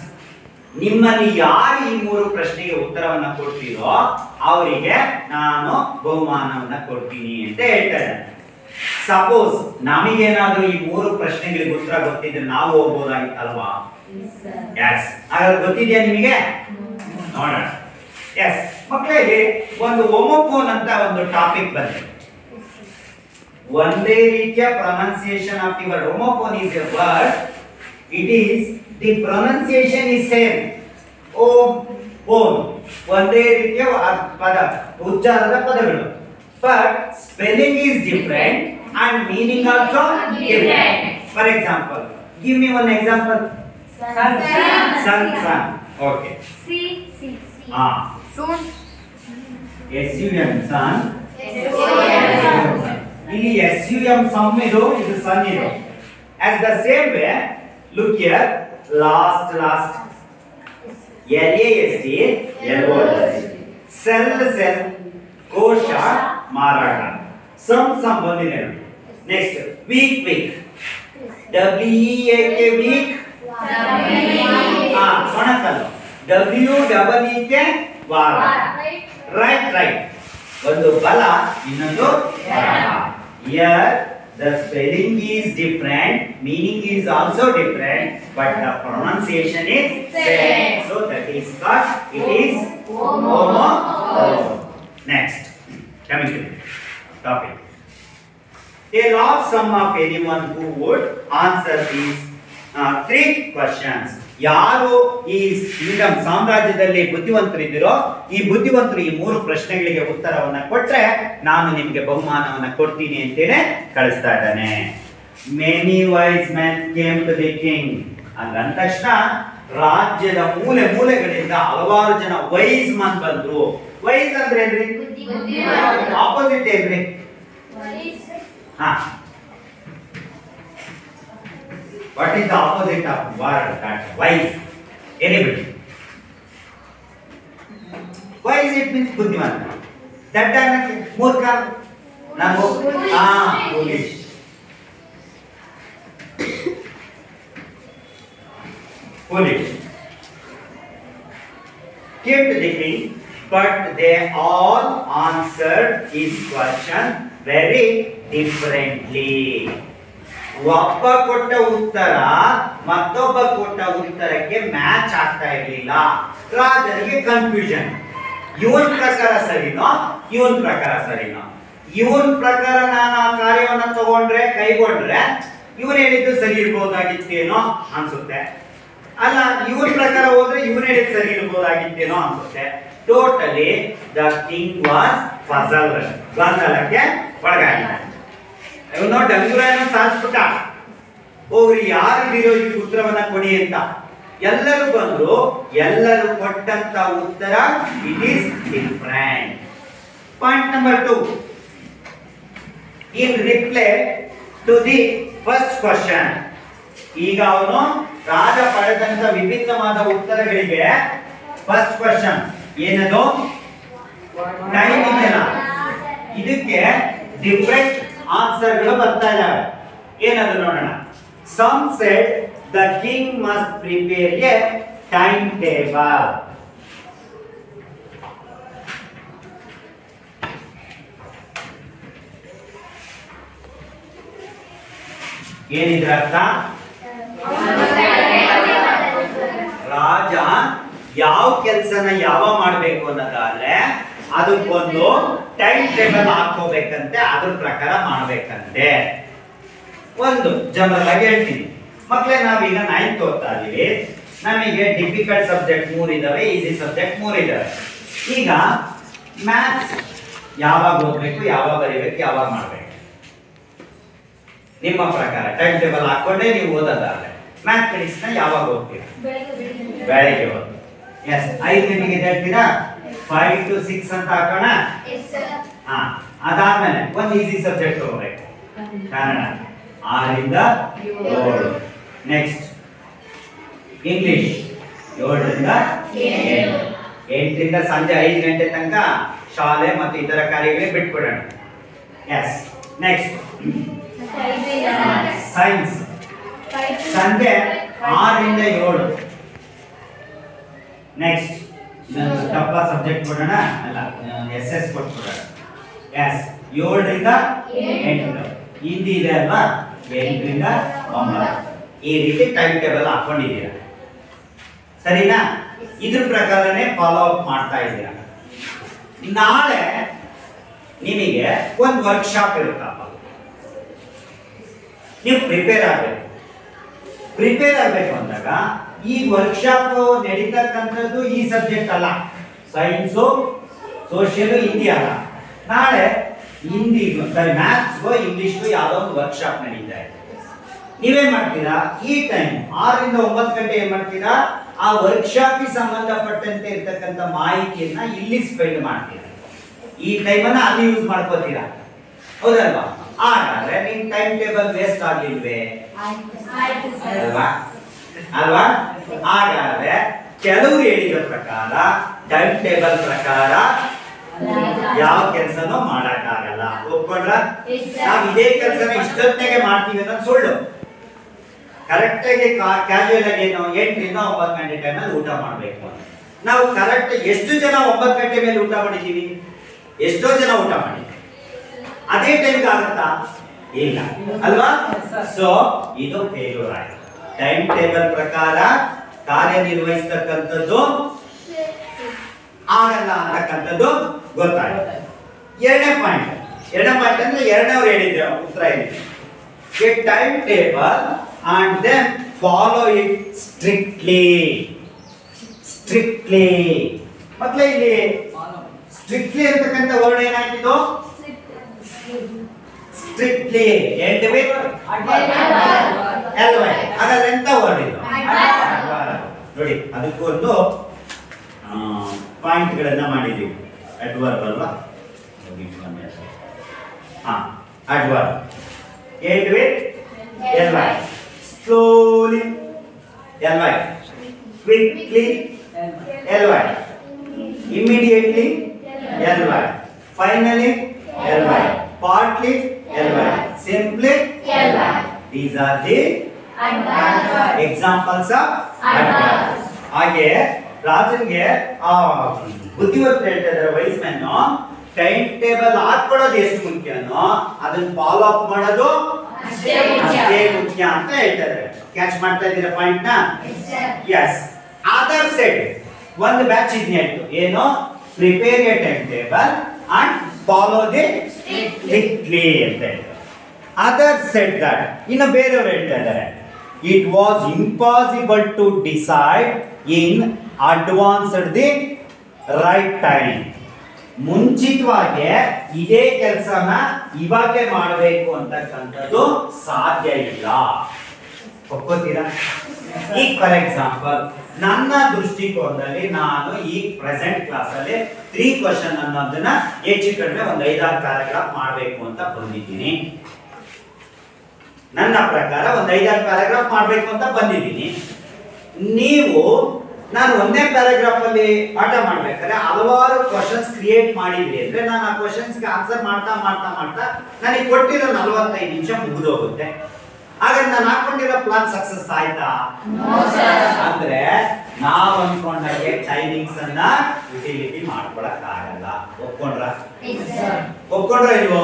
ನಿಮ್ಮಲ್ಲಿ ಯಾರು ಈ ಮೂರು ಪ್ರಶ್ನೆಗೆ ಉತ್ತರವನ್ನ ಕೊಡ್ತೀರೋ ಅವರಿಗೆ ನಾನು ಬಹುಮಾನವನ್ನ ಕೊಡ್ತೀನಿ ಅಂತ ಹೇಳ್ತಾರೆ ಸಪೋಸ್ ನಮಗೇನಾದ್ರೂ ಈ ಮೂರು ಪ್ರಶ್ನೆಗಳಿಗೆ ಉತ್ತರ ಗೊತ್ತಿದ್ರೆ ನಾವು ಹೋಗ್ಬೋದಾಗಿತ್ತಲ್ವಾ? ಎಸ್ ಹಾಗಾದ್ರೆ ಗೊತ್ತಿದೆಯಾ ನಿಮಗೆ? ನೋಡೋಣ. ಎಸ್ ಮಕ್ಕಳಿಗೆ ಒಂದು ಒಮೋಫೋನ್ ಅಂತ ಒಂದು ಟಾಪಿಕ್ ಬಂದಿದೆ. ಒಂದೇ ರೀತಿಯ pronunciation of the word homophone is a word it is the pronunciation is same O own ಒಂದೇ ರೀತಿಯ ಪದ ಉಚ್ಚಾರದ ಪದಗಳು. But spelling is different and meaning also different for example give me one example son son okay C, C, C. ಹಾ Soon. S U M sun S-U-M. ಇಲ್ಲಿ S U M sum ಇದು ಇದು ಸನ್ ಇದು as the same way look here last last L A S T L O cell cell ಕೋಶ ಮಾರಾಟ sum sum ಬಂದಿದೆ ನೋಡಿ next week week W A K week ಹಾ ಸೊಣಕಲ್ಲು ಡಬ್ಲ್ಯೂ ಡಬಲ್ ಇ ಕೆ ವಾರ ರೈಟ್ ರೈಟ್ ಒಂದು ಬಲ ಇನ್ನೊಂದು here the spelling is different meaning is also different but the pronunciation is same so that is caught it is homo next coming topic. A log sum of anyone who would answer these uh, three questions. ಯಾರು ಈ Kingdom ಸಾಮ್ರಾಜ್ಯದಲ್ಲಿ ಬುದ್ಧಿವಂತರಿದ್ದೀರೋ ಈ ಬುದ್ಧಿವಂತರು ಈ ಮೂರು ಪ್ರಶ್ನೆಗಳಿಗೆ ಉತ್ತರವನ್ನ ಕೊಟ್ರೆ ನಾನು ನಿಮಗೆ ಬಹುಮಾನವನ್ನ ಕೊಡ್ತೀನಿ ಅಂತೇಳಿ ಕಳಿಸ್ತಾ ಇದ್ದಾನೆ. Many wise men came to the king ಅಂದ ತಕ್ಷಣ ರಾಜ್ಯದ ಮೂಲೆ ಮೂಲೆಗಳಿಂದ ಹಲವಾರು ಜನ ವೈಸ್ ಮನ್ ಬಂದ್ರು. ವೈಸ್ ಅಂದ್ರೆ ಏನ್ರಿ? ಆಪೋಸಿಟ್ ಏನ್ರಿ ಹಾ what is the opposite of word that wise anybody wise it means ಬುದ್ಧಿವಂತ ದಡ್ಡ ಅನ್ನಕ್ಕೆ ಮೂರ್ಖ ನಾವು ಹಾ foolish foolish. Came to the king, but they all answered his question very differently. ಒಬ್ಬ ಕೊಟ್ಟ ಉತ್ತರ, ಮತ್ತೊಬ್ಬ ಕೊಟ್ಟ ಉತ್ತರಕ್ಕೆ ಮ್ಯಾಚ್ ಆಗ್ತಾ ಇರಲಿಲ್ಲ. ರಾಜನಿಗೆ ಕನ್ಫ್ಯೂಷನ್ ಇವನ್ ಪ್ರಕಾರ ಸರಿನೋ, ಇವನ್ ಪ್ರಕಾರ ಸರಿನೋ. ಇವನ್ ಪ್ರಕಾರ ನಾನು ಆ ಕಾರ್ಯವನ್ನು ತಗೊಂಡ್ರೆ, ಕೈಗೊಂಡ್ರೆ, ಇವನ್ ಹೇಳಿದ್ದು ಸರಿ ಇರ್ಬೋದಾಗಿತ್ತೇನೋ ಅನ್ಸುತ್ತೆ. ಅಲ್ಲ, ಇವನ್ ಪ್ರಕಾರ ಹೋದ್ರೆ ಇವನ್ ಹೇಳಿದ್ ಸರಿ ಇರ್ಬೋದಾಗಿತ್ತೇನೋ ಅನ್ಸುತ್ತೆ. Totally the king was puzzle ಗೊಂದಲಕ್ಕೆ ಒಳಗಾಗಿ. ಇವನು ಡಂಗುರನ ಸಾರಿಸ್ಬಿಟ್ಟ ಹೋಗ್ರಿ ಯಾರಿಗಿರೋ ಈ ಉತ್ತರವನ್ನ ಕೊಡಿ ಅಂತ. ಎಲ್ಲರೂ ಬಂದ್ರು, ಎಲ್ಲರೂ ಕೊಟ್ಟಂತ ಉತ್ತರ it is different point number two in reply to the first question ಈಗ ಅವನು ರಾಜ ಪಡೆದಂತ ವಿಭಿನ್ನವಾದ ಉತ್ತರಗಳಿಗೆ ಫಸ್ಟ್ ಕ್ವಶನ್ ಏನದು? ಟೈಮ್ ಇದೆಯಲ್ಲ? ಇದಕ್ಕೆ ಡಿಫರೆಂಟ್ ಆನ್ಸರ್ಗಳು ಬರ್ತಾ ಇದ್ದಾವೆ ಏನದು ನೋಡೋಣ. Some said the king must prepare a time table ಏನಿದ್ರ ಅರ್ಥ ರಾಜ ಯಾವ ಕೆಲಸನ ಯಾವ ಮಾಡ್ಬೇಕು ಅನ್ನೋದಾದ್ರೆ ಅದಕ್ಕೊಂದು ಟೈಮ್ ಟೇಬಲ್ ಹಾಕೋಬೇಕಂತೆ ಅದ್ರ ಪ್ರಕಾರ ಮಾಡ್ಬೇಕಂತೆ. ಒಂದು ಜನರಲ್ ಆಗಿ ಹೇಳ್ತೀನಿ. ಮಕ್ಳೇ ನಾವೀಗ ನೈನ್ತ್ ಓದ್ತಾ ಇದೀವಿ. ನಮಗೆ ಡಿಫಿಕಲ್ಟ್ ಸಬ್ಜೆಕ್ಟ್ ಮೂರು ಇದಾವೆ ಈಸಿ ಸಬ್ಜೆಕ್ಟ್ ಮೂರು ಇದಾವೆ ಈಗ ಮ್ಯಾಥ್ಸ್ ಯಾವಾಗ ಓದ್ಬೇಕು ಯಾವಾಗ ಬರೀಬೇಕು ಯಾವಾಗ ಮಾಡಬೇಕು? ನಿಮ್ಮ ಪ್ರಕಾರ ಟೈಮ್ ಟೇಬಲ್ ಹಾಕೊಂಡೇ ನೀವು ಓದೋದಾದ್ರೆ ಮ್ಯಾಥಮೆಟಿಕ್ಸ್ನ ಯಾವಾಗ ಓದ್ತೀರಾ? ಬೆಳಗ್ಗೆ ಓದಿ ಎಸ್ ಐದು ನಿಮಗೆ ಹೇಳ್ತೀರಾ? ಫೈವ್ ಟು ಸಿಕ್ಸ್ ಅಂತ ಹಾಕೋಣ? ಹಾ ಅದಾದ್ಮೇಲೆ ಒಂದು ಈಸಿ ಸಬ್ಜೆಕ್ಟ್ ತಗೋಬೇಕು. ಕನ್ನಡ. ಆರಿಂದ ಏಳು. ನೆಕ್ಸ್ಟ್ ಇಂಗ್ಲಿಷ್ ಏಳರಿಂದ ಎಂಟು ಎಂಟರಿಂದ ಸಂಜೆ ಐದು ಗಂಟೆ ತನಕ ಶಾಲೆ ಮತ್ತು ಇತರ ಕಾರ್ಯಗಳಿಗೆ ಬಿಟ್ಬಿಡೋಣ. ಎಸ್ ನೆಕ್ಸ್ಟ್ ಸೈನ್ಸ್ ಸಂಜೆ ಆರರಿಂದ ಏಳು. ನೆಕ್ಸ್ಟ್ ತಪ್ಪ ಸಬ್ಜೆಕ್ಟ್ ಕೊಡೋಣ. ಅಲ್ಲ ಎಸ್ ಎಸ್ ಕೊಟ್ಬಿಡೋಣ. ಎಸ್ ಏಳರಿಂದ ಎಂಟು. ಹಿಂದಿ ಇದೆ ಅಲ್ವಾ? ಎಂಟರಿಂದ ಒಂಬತ್ತು. ಈ ರೀತಿ ಟೈಮ್ ಟೇಬಲ್ ಹಾಕೊಂಡಿದ್ದೀರಾ? ಸರಿನಾ? ಇದ್ರ ಪ್ರಕಾರನೇ ಫಾಲೋ ಅಪ್ ಮಾಡ್ತಾ ಇದ್ದೀರಾ? ನಾಳೆ ನಿಮಗೆ ಒಂದು ವರ್ಕ್ಶಾಪ್ ಇರುತ್ತಪ್ಪ. ನೀವು ಪ್ರಿಪೇರ್ ಆಗಬೇಕು. ಪ್ರಿಪೇರ್ ಆಗಬೇಕು ಅಂದಾಗ ಈ ವರ್ಕ್ಶಾಪ್ ನಡೀತಕ್ಕಂಥದ್ದು ಈ ಸಬ್ಜೆಕ್ಟ್ ಅಲ್ಲ. ಸೈನ್ಸು ಸೋಷಿಯಲ್ ಹಿಂದಿ ಅಲ್ಲ. ನಾಳೆ ಹಿಂದಿ ಸಾರಿ ಮ್ಯಾಥ್ಸ್ಗೋ ಇಂಗ್ಲಿಷ್ಗೋ ಯಾವುದೋ ಒಂದು ವರ್ಕ್ಶಾಪ್ ನಡೀತಾ ಇದೆ. ನೀವೇನ್ ಮಾಡ್ತೀರಾ? ಈ ಟೈಮ್ ಆರರಿಂದ ಒಂಬತ್ತು ಗಂಟೆ ಏನ್ ಮಾಡ್ತೀರಾ? ಆ ವರ್ಕ್ಶಾಪ್ಗೆ ಸಂಬಂಧಪಟ್ಟಂತೆ ಇರ್ತಕ್ಕಂಥ ಮಾಹಿತಿಯನ್ನ ಇಲ್ಲಿ ಸ್ಪೆಂಡ್ ಮಾಡ್ತೀರಾ. ಈ ಟೈಮನ್ನ ಅಲ್ಲಿ ಯೂಸ್ ಮಾಡ್ಕೋತೀರಾ? ಹೌದಲ್ವಾ? ಹಾಗಾದ್ರೆ ನಿಮ್ ಟೈಮ್ ಟೇಬಲ್ ವೇಸ್ಟ್ ಆಗಿಲ್ವೇ ಅಲ್ವಾ? ಅಲ್ವಾ? ಹಾಗಾದ್ರೆ ಕೆಲವರು ಹೇಳಿದ ಪ್ರಕಾರ ಟೈಮ್ ಟೇಬಲ್ ಪ್ರಕಾರ ಯಾವ ಕೆಲಸನೂ ಮಾಡಕ್ಕಾಗಲ್ಲ. ಒಪ್ಕೊಂಡ್ರ? ನಾವ್ ಇದೇ ಕೆಲಸ ಇಷ್ಟೊತ್ತಿಗೆ ಮಾಡ್ತೀವಿ ಅಂತ ಸುಳ್ಳು. ಕರೆಕ್ಟ್ ಆಗಿ ಕ್ಯಾಶುಯಲ್ ಆಗಿ ನಾವು ಎಂಟರಿಂದ ಒಂಬತ್ತು ಗಂಟೆ ಟೈಮಲ್ಲಿ ಊಟ ಮಾಡಬೇಕು ನಾವು ಕರೆಕ್ಟ್ ಎಷ್ಟು ಜನ ಒಂಬತ್ತು ಗಂಟೆ ಮೇಲೆ ಊಟ ಮಾಡಿದ್ದೀವಿ? ಎಷ್ಟೋ ಜನ ಊಟ ಮಾಡಿದ್ವಿ ಅದೇ ಟೈಮ್ಗೆ ಆಗುತ್ತಾ? ಇಲ್ಲ. ಅಲ್ವಾ? ಸೊ ಇದು ಫೇಲ್ಯೂರ್ ಆಯ್ತು ಟೈಮ್ ಟೇಬಲ್ ಪ್ರಕಾರ ಕಾರ್ಯನಿರ್ವಹಿಸ್ತಕ್ಕಂಥದ್ದು ಆಗಲ್ಲ ಅಂತಕ್ಕಂಥದ್ದು ಗೊತ್ತಾಯ್ತು. ಎರಡನೇ ಪಾಯಿಂಟ್ ಎರಡನೇ ಪಾಯಿಂಟ್ ಅಂದ್ರೆ ಎರಡನೇವ್ರು ಹೇಳಿದ್ರೆ ಉತ್ತರ ಹೇಳಿದ್ರೆ time table and then follow it strictly strictly ಮತ್ತೆ ಇಲ್ಲಿ ಸ್ಟ್ರಿಕ್ಟ್ಲಿ ಅಂತಕ್ಕಂಥ word ಏನಾಗಿದ್ದು strictly end with L Y ಹಾಗಾದ್ರೆ ಎಂತ ವರ್ಡ್ ಇದು? ನೋಡಿ ಅದಕ್ಕೊಂದು ಪಾಯಿಂಟ್ಗಳನ್ನ ಮಾಡಿದ್ದೀವಿ. ಅಡ್ವರ್ಬ್ ಅಲ್ವಾ? ಹಾ adverb end with L Y slowly L Y quickly L Y immediately L Y finally L Y partly L Y simply these are the examples of. ಹಾಗೆ ರಾಜನ್ಗೆ ಆ ಬುದ್ಧಿವಂತ ಹೇಳ್ತಾ ಇದ್ದಾರೆ ವೈಸ್ ಮ್ಯಾನ್ ಟೈಮ್ ಟೇಬಲ್ ಹಾಕೊಳ್ಳೋದು ಎಷ್ಟು ಮುಖ್ಯನೋ ಅದನ್ನ ಫಾಲೋ ಅಪ್ ಮಾಡೋದು ಅಷ್ಟೇ ಮುಖ್ಯ. ಅಂತ ಹೇಳ್ತಾ ಇದ್ದಾರೆ ಕ್ಯಾಚ್ ಮಾಡ್ತಾ ಇದ್ದೀರಾ ಪಾಯಿಂಟ್ನ? ಎಸ್ ಅದರ್ ಸೆಟ್ ಒಂದು ಬ್ಯಾಚ್ ಇದನ್ನ ಹೇಳ್ತು. ಏನು? Prepare a time table and follow the strictly ಅಂತ ಹೇಳ್ತಾರೆ. ಅದರ್ ಸೆಟ್ ದಟ್ ಇನ್ನು ಬೇರೆಯವರು ಹೇಳ್ತಾ ಇದ್ದಾರೆ. It was impossible to decide in advanced the right time ಮುಂಚಿತವಾಗಿ ಇದೇ ಕೆಲಸನ ಇವಾಗಲೇ ಮಾಡಬೇಕು ಅಂತಕ್ಕಂಥದ್ದು ಸಾಧ್ಯ ಇಲ್ಲ. ಒಪ್ಕೋತೀರಾ? ಈಗ ಫಾರ್ ಎಕ್ಸಾಂಪಲ್ ನನ್ನ ದೃಷ್ಟಿಕೋನದಲ್ಲಿ ನಾನು ಈ ಪ್ರೆಸೆಂಟ್ ಕ್ಲಾಸಲ್ಲಿ ತ್ರೀ ಕ್ವಶನ್ ಅನ್ನೋದನ್ನ ಹೆಚ್ಚು ಕಡಿಮೆ ಒಂದು ಐದಾರು ಪ್ಯಾರಾಗ್ರಾಫ್ ಮಾಡಬೇಕು ಅಂತ ಬಂದಿದ್ದೀನಿ. ನನ್ನ ಪ್ರಕಾರ ಒಂದು ಐದಾರು ಪ್ಯಾರಾಗ್ರಾಫ್ ಮಾಡಬೇಕು ಅಂತ ಬಂದಿದ್ದೀನಿ. ನೀವು ನಾನು ಒಂದೇ ಪ್ಯಾರಾಗ್ರಾಫ್ ಅಲ್ಲಿ ಪಾಠ ಮಾಡ್ಬೇಕಾದ್ರೆ ಹಲವಾರು ಕ್ವಶನ್ಸ್ ಕ್ರಿಯೇಟ್ ಮಾಡಿದ್ರಿ ಅಂದ್ರೆ ನಾನು ಆ ಕ್ವಶನ್ಸ್ಗೆ ಆನ್ಸರ್ ಮಾಡ್ತಾ ಮಾಡ್ತಾ ಮಾಡ್ತಾ ನನಗೆ ಕೊಟ್ಟಿರೋ ನಲವತ್ತೈದು ನಿಮಿಷ ಮುಗಿದೋಗುತ್ತೆ. ಹಾಗಾದ್ರೆ ನಾನು ಹಾಕೊಂಡಿರೋ ಪ್ಲಾನ್ ಸಕ್ಸಸ್ ಆಯ್ತಾ? ಅಂದ್ರೆ ನಾವ್ ಅನ್ಕೊಂಡಾಗೆ ಟೈಮಿಂಗ್ಸ್ ಅನ್ನ ಯುಟಿಲಿಟಿ ಮಾಡ್ಕೊಳಕ್ ಆಗಲ್ಲ ಒಪ್ಕೊಂಡ್ರ ಒಪ್ಕೊಂಡ್ರ ಇಲ್ವೋ?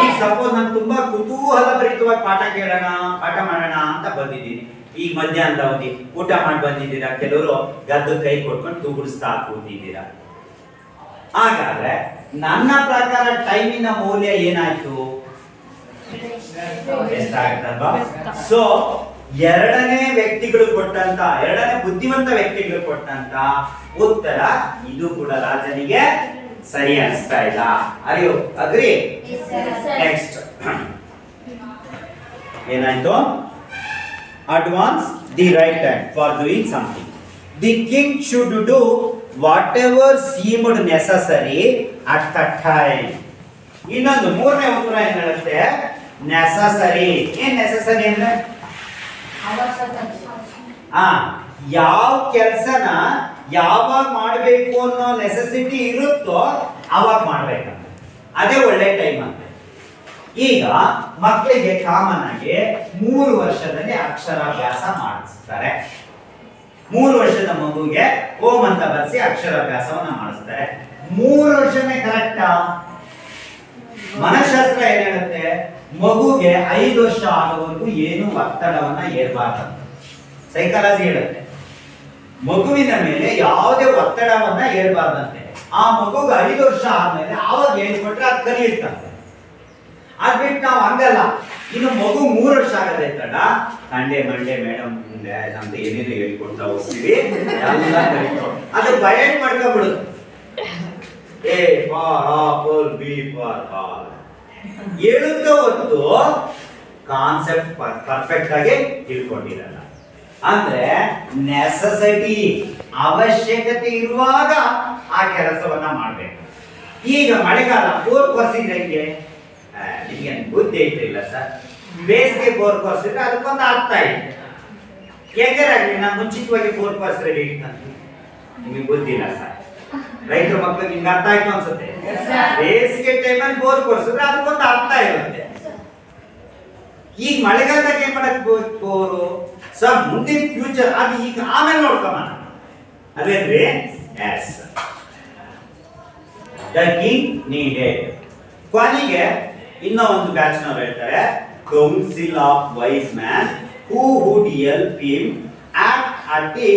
ಈಗ ಸಪೋಸ್ ನಾನು ತುಂಬಾ ಕುತೂಹಲ ಭರಿತವಾಗಿ ಪಾಠ ಕೇಳೋಣ ಪಾಠ ಮಾಡೋಣ ಅಂತ ಬಂದಿದ್ದೀನಿ. ಈಗ ಮಧ್ಯಾಹ್ನದ ಅವಧಿ ಊಟ ಮಾಡಿ ಬಂದಿದ್ದೀರಾ? ಕೆಲವರು ಗದ್ದು ಕೈ ಕೊಟ್ಕೊಂಡು ತೂಗುಡಿಸ್ತಾ ಕೂತಿದ್ದೀರಾ? ಹಾಗಾದ್ರೆ ನನ್ನ ಪ್ರಕಾರ ಟೈಮಿನ ಮೌಲ್ಯ ಏನಾಯ್ತು? ಸೊ ಎರಡನೇ ವ್ಯಕ್ತಿಗಳು ಕೊಟ್ಟಂತ ಎರಡನೇ ಬುದ್ಧಿವಂತ ವ್ಯಕ್ತಿಗಳು ಕೊಟ್ಟಂತ ಉತ್ತರ ಇದು ಕೂಡ ರಾಜನಿಗೆ ಸರಿ ಅನಿಸ್ತಾ ಇಲ್ಲ. Are you agree? ನೆಕ್ಸ್ಟ್ ಏನಾಯ್ತು? Advance the right time for doing something the king should do whatever seemed necessary at the time ಇನ್ನೊಂದು ಮೂರನೇ ಉತ್ತರ ಏನ್ ಹೇಳುತ್ತೆ? ನೆಸಸರಿ ಏನ್ ನೆಸಸರಿ ಅಂದ್ರೆ? ಆ ಯಾವ ಕೆಲಸನ ಯಾವಾಗ ಮಾಡಬೇಕು ಅನ್ನೋ ನೆಸೆಸಿಟಿ ಇರುತ್ತೋ ಅವಾಗ ಮಾಡ್ಬೇಕಂತ. ಅದೇ ಒಳ್ಳೆ ಟೈಮ್ ಅಂತ. ಈಗ ಮಕ್ಕಳಿಗೆ ಕಾಮನ್ ಆಗಿ ಮೂರು ವರ್ಷದಲ್ಲಿ ಅಕ್ಷರಾಭ್ಯಾಸ ಮಾಡಿಸ್ತಾರೆ. ಮೂರು ವರ್ಷದ ಮಗುಗೆ ಓಂ ಅಂತ ಬರೆಸಿ ಅಕ್ಷರಾಭ್ಯಾಸವನ್ನ ಮಾಡಿಸ್ತಾರೆ. ಮೂರು ವರ್ಷನೇ ಕರೆಕ್ಟ ಮನಃಶಾಸ್ತ್ರ ಏನ್ ಮಗುಗೆ ಐದು ವರ್ಷ ಆಗುವವರೆಗೂ ಏನು ಒತ್ತಡವನ್ನ ಏರ್ಬಾರ್ದು ಸೈಕಾಲಜಿ ಹೇಳುತ್ತೆ. ಮಗುವಿನ ಮೇಲೆ ಯಾವುದೇ ಒತ್ತಡವನ್ನ ಹೇಳ್ಬಾರ್ದಂತೆ ಆ ಮಗುಗೆ ಐದು ವರ್ಷ ಆದ್ಮೇಲೆ ಆವಾಗ ಹೇಳ್ಕೊಟ್ರೆ ಕೊಟ್ರೆ ಅದು ಕಲಿಯುತ್ತಂತೆ ಅದ್ ಬಿಟ್ಟು ನಾವು ಹಂಗಲ್ಲ. ಇನ್ನು ಮಗು ಮೂರು ವರ್ಷ ಆಗದೆ ತಡ ಸಂಡೆ ಮಂಡೆ ಮೇಡಮ್ ಅಂತ ಏನೇನು ಹೇಳ್ಕೊಡ್ತಾ ಹೋಗ್ತೀವಿ. ಅದು ಭಯ ಮಾಡ್ಕೊಬಿಡು ಆಪಲ್ ಬಿ ಹೇಳುತ್ತ ಹೊತ್ತು ಕಾನ್ಸೆಪ್ಟ್ ಪರ್ಫೆಕ್ಟ್ ಆಗಿ ತಿಳ್ಕೊಂಡಿರಲ್ಲ. ಅಂದ್ರೆ ನೆಸಸಿಟಿ ಅವಶ್ಯಕತೆ ಇರುವಾಗ ಆ ಕೆಲಸವನ್ನ ಮಾಡಬೇಕು. ಈಗ ಮಳೆಗಾಲ ಬೋರ್ ಕೊರ್ಸಿದ್ರೆ ಹೆಂಗೆ? ಆ, ನಿಮ್ಗೆ ಬುದ್ಧಿ ಐತಿಲ್ಲ ಸರ್? ಬೇಸಿಗೆ ಬೋರ್ ಕೊರ್ಸಿದ್ರೆ ಅದಕ್ಕೊಂದು ಅರ್ಥ ಇದೆ. ಹೆಂಗಾರಾಗ್ಲಿ ನಾನು ಮುಂಚಿತವಾಗಿ ಬೋರ್ ಕೊರ್ಸ್ ರೆಡಿ ನಿಮಗೆ ಬುದ್ಧಿ ಇಲ್ಲ ಸರ್. ರೈತರ ಮಕ್ಕಳಿಗೆ ನಿಮ್ಗೆ ಅರ್ಥ ಆಯ್ತು ಅನ್ಸುತ್ತೆ. ಬೇಸಿಗೆ ಟೈಮಲ್ಲಿ ಬೋರ್ ಕೊರ್ಸಿದ್ರೆ ಅದಕ್ಕೊಂದು ಅರ್ಥ ಇರುತ್ತೆ. ಈಗ ಮಳೆಗಾಲದಾಗ ಏನ್ ಮಾಡಕ್ ಬೋರು ಸರ್ ಮುಂದಿನ ಫ್ಯೂಚರ್ ಅದು ಈಗ ಆಮೇಲೆ ನೋಡ್ಕೊಂಬ ಅದೇನ್ರಿ? ಎಸ್ ದ ಕಿಂಗ್ ನೀಡೆಡ್ ಕೊನೆಗೆ ಇನ್ನೂ ಒಂದು ಬ್ಯಾಚ್ ನಾವು ಹೇಳ್ತಾರೆ council of wise man who would help him at at the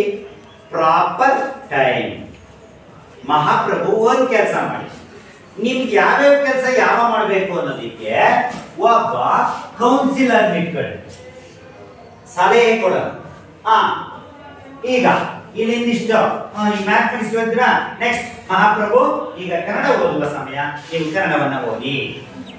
proper time ಮಹಾಪ್ರಭು ಒಂದು ಕೆಲಸ ಮಾಡಿ. ನಿಮ್ಗೆ ಯಾವ್ಯಾವ ಕೆಲಸ ಯಾವ ಮಾಡಬೇಕು ಅನ್ನೋದಕ್ಕೆ ಒಬ್ಬ ಕೌನ್ಸಿಲರ್ ಇಟ್ಕೊಳ್ಳಿ. ಸಲಹೆ ಕೊಡೋದು. ಆ ಈಗ ಇಲ್ಲಿ ಇಂದಿಷ್ಟು ಆ, ಈ ಮ್ಯಾಥ್ ತಿಳಿಸಿದ್ರ ನೆಕ್ಸ್ಟ್ ಮಹಾಪ್ರಭು ಈಗ ಕನ್ನಡ ಓದುವ ಸಮಯ. ನೀವು ಕನ್ನಡವನ್ನ ಓದಿ.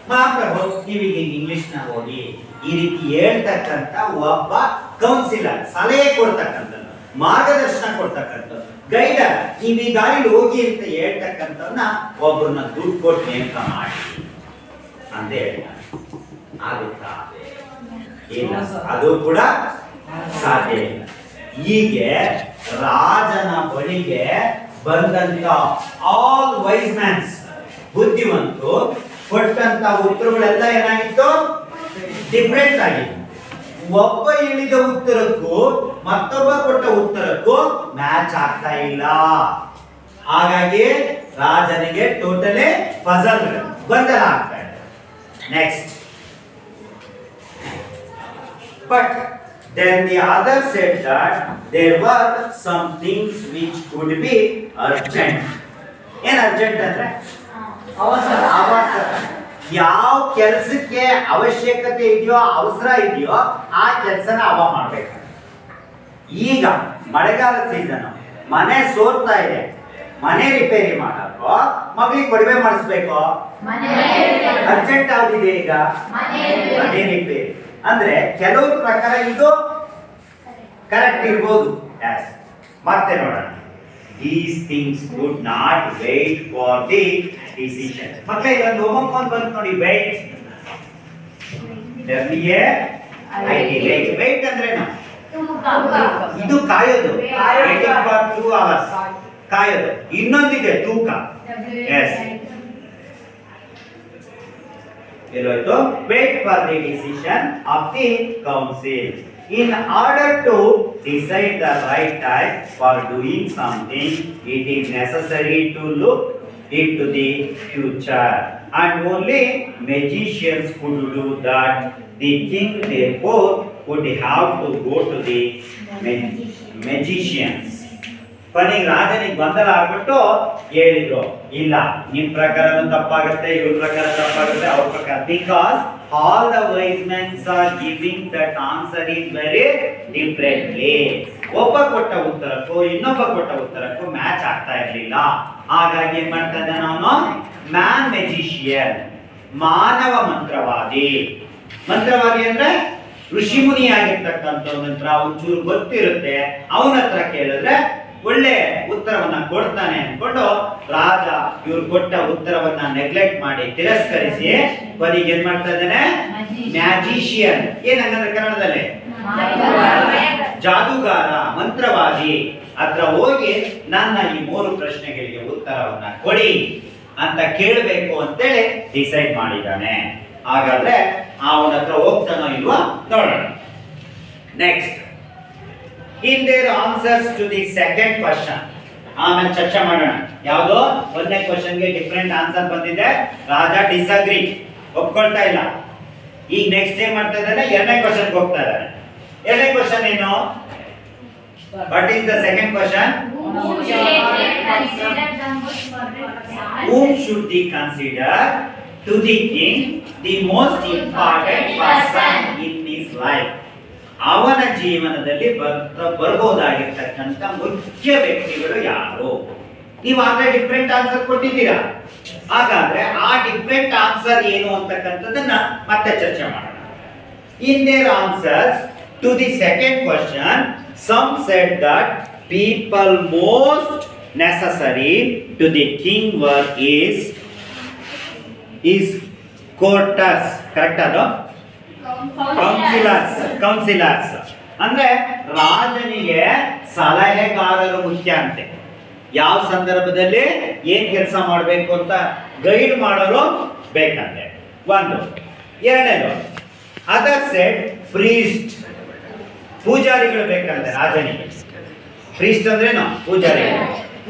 ಮಹಾಪ್ರಭು ನೀವೀಗ ಇಂಗ್ಲಿಷ್ನ ಓದಿ. ಈ ರೀತಿ ಹೇಳ್ತಕ್ಕಂತ ಒಬ್ಬ ಕೌನ್ಸಿಲರ್ ಸಲಹೆ ಕೊಡ್ತಕ್ಕಂಥದ್ದು ಮಾರ್ಗದರ್ಶನ ಕೊಡ್ತಕ್ಕಂಥದ್ದು ಗೈಡರ್ ನೀವು ಈ ದಾರಿಲಿ ಹೋಗಿ ಅಂತ ಹೇಳ್ತಕ್ಕಂಥವ್ನ ಒಬ್ಬರನ್ನ ದುಡ್ಡು ಕೊಟ್ಟು ನೇಮಕ ಮಾಡಿ ಅಂತ ಹೇಳ್ತಾರೆ. ಆಗುತ್ತಾ? ಇಲ್ಲ. ಅದು ಕೂಡ ಸಾಧ್ಯ ಇಲ್ಲ. ಹೀಗೆ ರಾಜನ ಬಳಿಗೆ ಬಂದಂತ ಆಲ್ ವೈಸ್ ಮ್ಯಾನ್ಸ್ ಬುದ್ಧಿವಂತು ಕೊಟ್ಟಂತ ಉತ್ತರಗಳೆಲ್ಲ ಏನಾಗಿತ್ತು? ಡಿಫ್ರೆಂಟ್ ಆಗಿತ್ತು. ಒಬ್ಬ ಹೇಳಿದ ಉತ್ತರಕ್ಕೂ ಮತ್ತೊಬ್ಬ ಕೊಟ್ಟ ಉತ್ತರಕ್ಕೂ ಮ್ಯಾಚ್ ಆಗ್ತಾ ಇಲ್ಲ. ಹಾಗಾಗಿ ರಾಜನಿಗೆ ಟೋಟಲಿ ಪಜಲ್ ಗೊಂದಲ ಆಗ್ತಾ ಇದೆ. Next But then the other said that there were some things which could be urgent. ಏನ್ ಅರ್ಜೆಂಟ್ ಅಂದ್ರೆ? ಅವಸರ. ಯಾವ ಕೆಲಸಕ್ಕೆ ಅವಶ್ಯಕತೆ ಇದೆಯೋ ಅವಸರ ಇದೆಯೋ ಆ ಕೆಲಸನ ಅವ ಮಾಡ್ಬೇಕು. ಈಗ ಮಳೆಗಾಲ ಸೀಸನ್ ಮನೆ ಸೋರ್ತಾ ಇದೆ. ಮನೆ ರಿಪೇರಿ ಮಾಡಕ್ಕೋ ಮಗಳಿಗೆ ಕೊಡವೆ ಮಾಡಿಸ್ಬೇಕೋ? ಅರ್ಜೆಂಟ್ ಆಗಿದೆ ಈಗ. ಮನೆ ರಿಪೇರಿ ಅಂದ್ರೆ ಕೆಲವ್ರ ಪ್ರಕಾರ ಇದು ಕರೆಕ್ಟ್ ಇರ್ಬೋದು. ಮತ್ತೆ ನೋಡೋಣ. These things would not wait for the decision ಮತ್ತೆ ಇದೊಂದು ಹೋಮಕ್ ಬಂತು ನೋಡಿ wait W I T wait wait ಅಂದ್ರೇನು? ಇದು ಕಾಯೋದು. waiting hours two hours. ಕಾಯೋದು. ಇನ್ನೊಂದಿದೆ ತೂಕ. Yes. ಎಲ್ಲೋಯ್ತು wait for the decision of the council in order to decide the right time for doing something it is necessary to look in to the future and only magicians could do that the king they for could have to go to the magicians ಕೊನೆಗೆ ರಾಜನಿಗೆ ಗೊಂದಲ ಆಗ್ಬಿಟ್ಟು ಹೇಳಿದ್ರು, ಇಲ್ಲ, ನಿಮ್ ಪ್ರಕಾರ ತಪ್ಪಾಗುತ್ತೆ, ಇವ್ರ ಪ್ರಕಾರ ತಪ್ಪಾಗುತ್ತೆ. ಅವ್ರ ಪ್ರಕಾರ because all the wise mens are giving that answer is very differently ಒಬ್ಬ ಕೊಟ್ಟ ಉತ್ತರಕ್ಕೂ, ಇನ್ನೊಬ್ಬ ಕೊಟ್ಟ ಉತ್ತರಕ್ಕೂ ಮ್ಯಾಚ್ ಆಗ್ತಾ ಇರಲಿಲ್ಲ. ಹಾಗಾಗಿ ಏನ್ ಮಾಡ್ತಾ ಇದ್ದ ನಾನು ಮ್ಯಾನ್ ಮೆಜಿಷಿಯನ್ ಮಾನವ ಮಂತ್ರವಾದಿ. ಮಂತ್ರವಾದಿ ಅಂದ್ರೆ ಋಷಿ ಮುನಿ ಆಗಿರ್ತಕ್ಕಂಥವ್ನ ಹತ್ರ ಒಂಚೂರು ಗೊತ್ತಿರುತ್ತೆ. ಅವನ ಹತ್ರ ಕೇಳಿದ್ರೆ ಒಳ್ಳೆ ಉತ್ತರವನ್ನ ಕೊಡ್ತಾನೆ ಅನ್ಕೊಂಡು ರಾಜ ಇವ್ರು ಕೊಟ್ಟ ಉತ್ತರವನ್ನ ನೆಗ್ಲೆಕ್ಟ್ ಮಾಡಿ ತಿರಸ್ಕರಿಸಿ ಕೊನೆಗೆ ಏನ್ ಮಾಡ್ತಾ ಇದ್ದಾನೆ? ಮ್ಯಾಜಿಷಿಯನ್ ಏನಂಗಂದ್ರೆ ಕನ್ನಡದಲ್ಲಿ? ಜಾದೂಗಾರ ಮಂತ್ರವಾದಿ. ಅದ್ರ ಹೋಗಿ ನನ್ನ ಈ ಮೂರು ಪ್ರಶ್ನೆಗಳಿಗೆ ಉತ್ತರವನ್ನ ಕೊಡಿ ಅಂತ ಕೇಳಬೇಕು ಅಂತೇಳಿ ಡಿಸೈಡ್ ಮಾಡಿದ್ದಾನೆ. ಹಾಗಾದ್ರೆ ಅವನ ಹತ್ರ ಹೋಗ್ತಾನೋ ಇಲ್ವಾ ನೋಡೋಣ. Next in their answers to the second question ಆಮೇಲೆ ಚರ್ಚೆ ಮಾಡೋಣ. ಯಾವುದು? ಒಂದನೇ ಕ್ವಶನ್ಗೆ ಡಿಫ್ರೆಂಟ್ ಆನ್ಸರ್ ಬಂದಿದೆ. ರಾಜ ಡಿಸಗ್ರಿ ಒಪ್ಕೊಳ್ತಾ ಇಲ್ಲ. ಈಗ ನೆಕ್ಸ್ಟ್ ಏನ್ ಮಾಡ್ತಾ ಇದ್ದಾನೆ? ಎರಡನೇ ಕ್ವಶನ್ಗೆ ಹೋಗ್ತಾ ಇದ್ದಾನೆ. ಎರಡನೇ ಕ್ವಶನ್ ಏನು? What is the second question whom should the consider to the king the most important person in his life ಅವನ ಜೀವನದಲ್ಲಿ ಬರ್ತ ಬರ್ಬೋದಾಗಿರ್ತಕ್ಕಂಥ ಮುಖ್ಯ ವ್ಯಕ್ತಿಗಳು ಯಾರು? ನೀವು ಆಗ ಡಿಫ್ರೆಂಟ್ ಆನ್ಸರ್ ಕೊಟ್ಟಿದ್ದೀರಾ? ಹಾಗಾದ್ರೆ ಆ ಡಿಫ್ರೆಂಟ್ ಆನ್ಸರ್ ಏನು ಅಂತಕ್ಕಂಥದ್ದನ್ನ ಮತ್ತೆ ಚರ್ಚೆ ಮಾಡೋಣ. In their answers to the second question some said that people most necessary to the king work is is courts correct ಅದು ಕೌನ್ಸಿಲರ್ಸ್ ಕೌನ್ಸಿಲರ್ಸ್ ಅಂದ್ರೆ ರಾಜನಿಗೆ ಸಲಹೆಗಾರರು ಮುಖ್ಯ ಅಂತೆ. ಯಾವ ಸಂದರ್ಭದಲ್ಲಿ ಏನ್ ಕೆಲಸ ಮಾಡಬೇಕು ಅಂತ ಗೈಡ್ ಮಾಡೋರು ಬೇಕಂತೆ. ಒಂದು. ಎರಡನೇದು ಅದರ್ ಸೆಟ್ ಪ್ರೀಸ್ಟ್ ಪೂಜಾರಿಗಳು ಬೇಕಂತೆ ರಾಜನಿಗೆ. ಪ್ರೀಸ್ಟ್ ಅಂದ್ರೇನು? ಪೂಜಾರಿ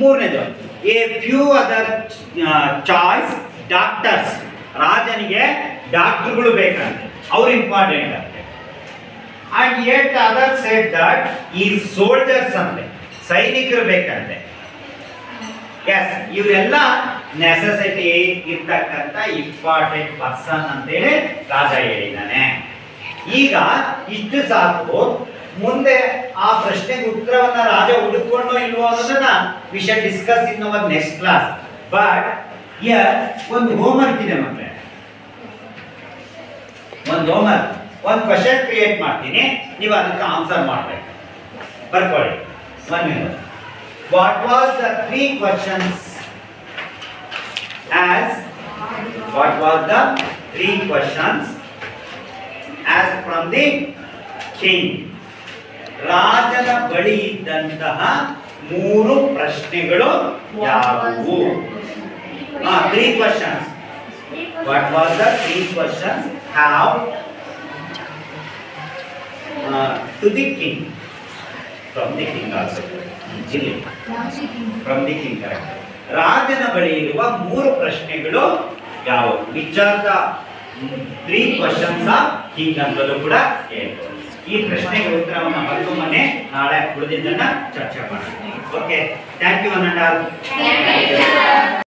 ಮೂರನೇದು a few other choice doctors ರಾಜನಿಗೆ ಡಾಕ್ಟರ್ಗಳು ಬೇಕಂತೆ. ಅವ್ರು important and yet other said that ಈ ಸೋಲ್ಜರ್ಸ್ ಅಂದ್ರೆ ಸೈನಿಕರು ಬೇಕಂತೆ. ಎಸ್ ಇವರೆಲ್ಲ ನೆಸೆಸಿಟಿ ಇರ್ತಕ್ಕಂಥ ಇಂಪಾರ್ಟೆಂಟ್ ಪರ್ಸನ್ ಅಂತೇಳಿ ರಾಜ ಹೇಳಿದ್ದಾನೆ. ಈಗ ಇಷ್ಟು ಸಾಕು, ಮುಂದೆ ಆ ಪ್ರಶ್ನೆಗೆ ಉತ್ತರವನ್ನ ರಾಜ ಹುಡುಕೊಂಡೋ ಇಲ್ವೋ ಅನ್ನೋದನ್ನ ವಿಷಯ discuss in our next class but ಒಂದು ಹೋಮ್ವರ್ಕ್ ಇದೆ ಮಕ್ಕಳೇ ಒಂದು ಹೋಮ್ವರ್ಕ್ ಒಂದು ಕ್ವಶನ್ ಕ್ರಿಯೇಟ್ ಮಾಡ್ತೀನಿ. ನೀವು ಅದಕ್ಕೆ ಆನ್ಸರ್ ಮಾಡಬೇಕು. ಬರ್ಕೊಳ್ಳಿ. One what was the three questions as what was the three questions as from the king ರಾಜನ ಬಳಿ ಇದ್ದಂತಹ ಮೂರು ಪ್ರಶ್ನೆಗಳು ಯಾವುವು? Three questions what was the three questions have to the king. From the king also. ಇಲ್ಲಿ from the king correct ರಾಜನ ಬಳಿ ಇರುವ ಮೂರು ಪ್ರಶ್ನೆಗಳು ಯಾವುವು? ವಿಚಾರದ ತ್ರೀ ಕ್ವಶನ್ಸ್ ಆಫ್ ಅಂತಲೂ ಕೂಡ ಹೇಳ್ಬೋದು. ಈ ಪ್ರಶ್ನೆಗೆ ಉತ್ತರವನ್ನು ಮನೆ ನಾಳೆ ಉಳಿದಿದ್ದನ್ನ ಚರ್ಚೆ ಮಾಡೋಣ. ಓಕೆ ಥ್ಯಾಂಕ್ ಯು ಅನ್ನ.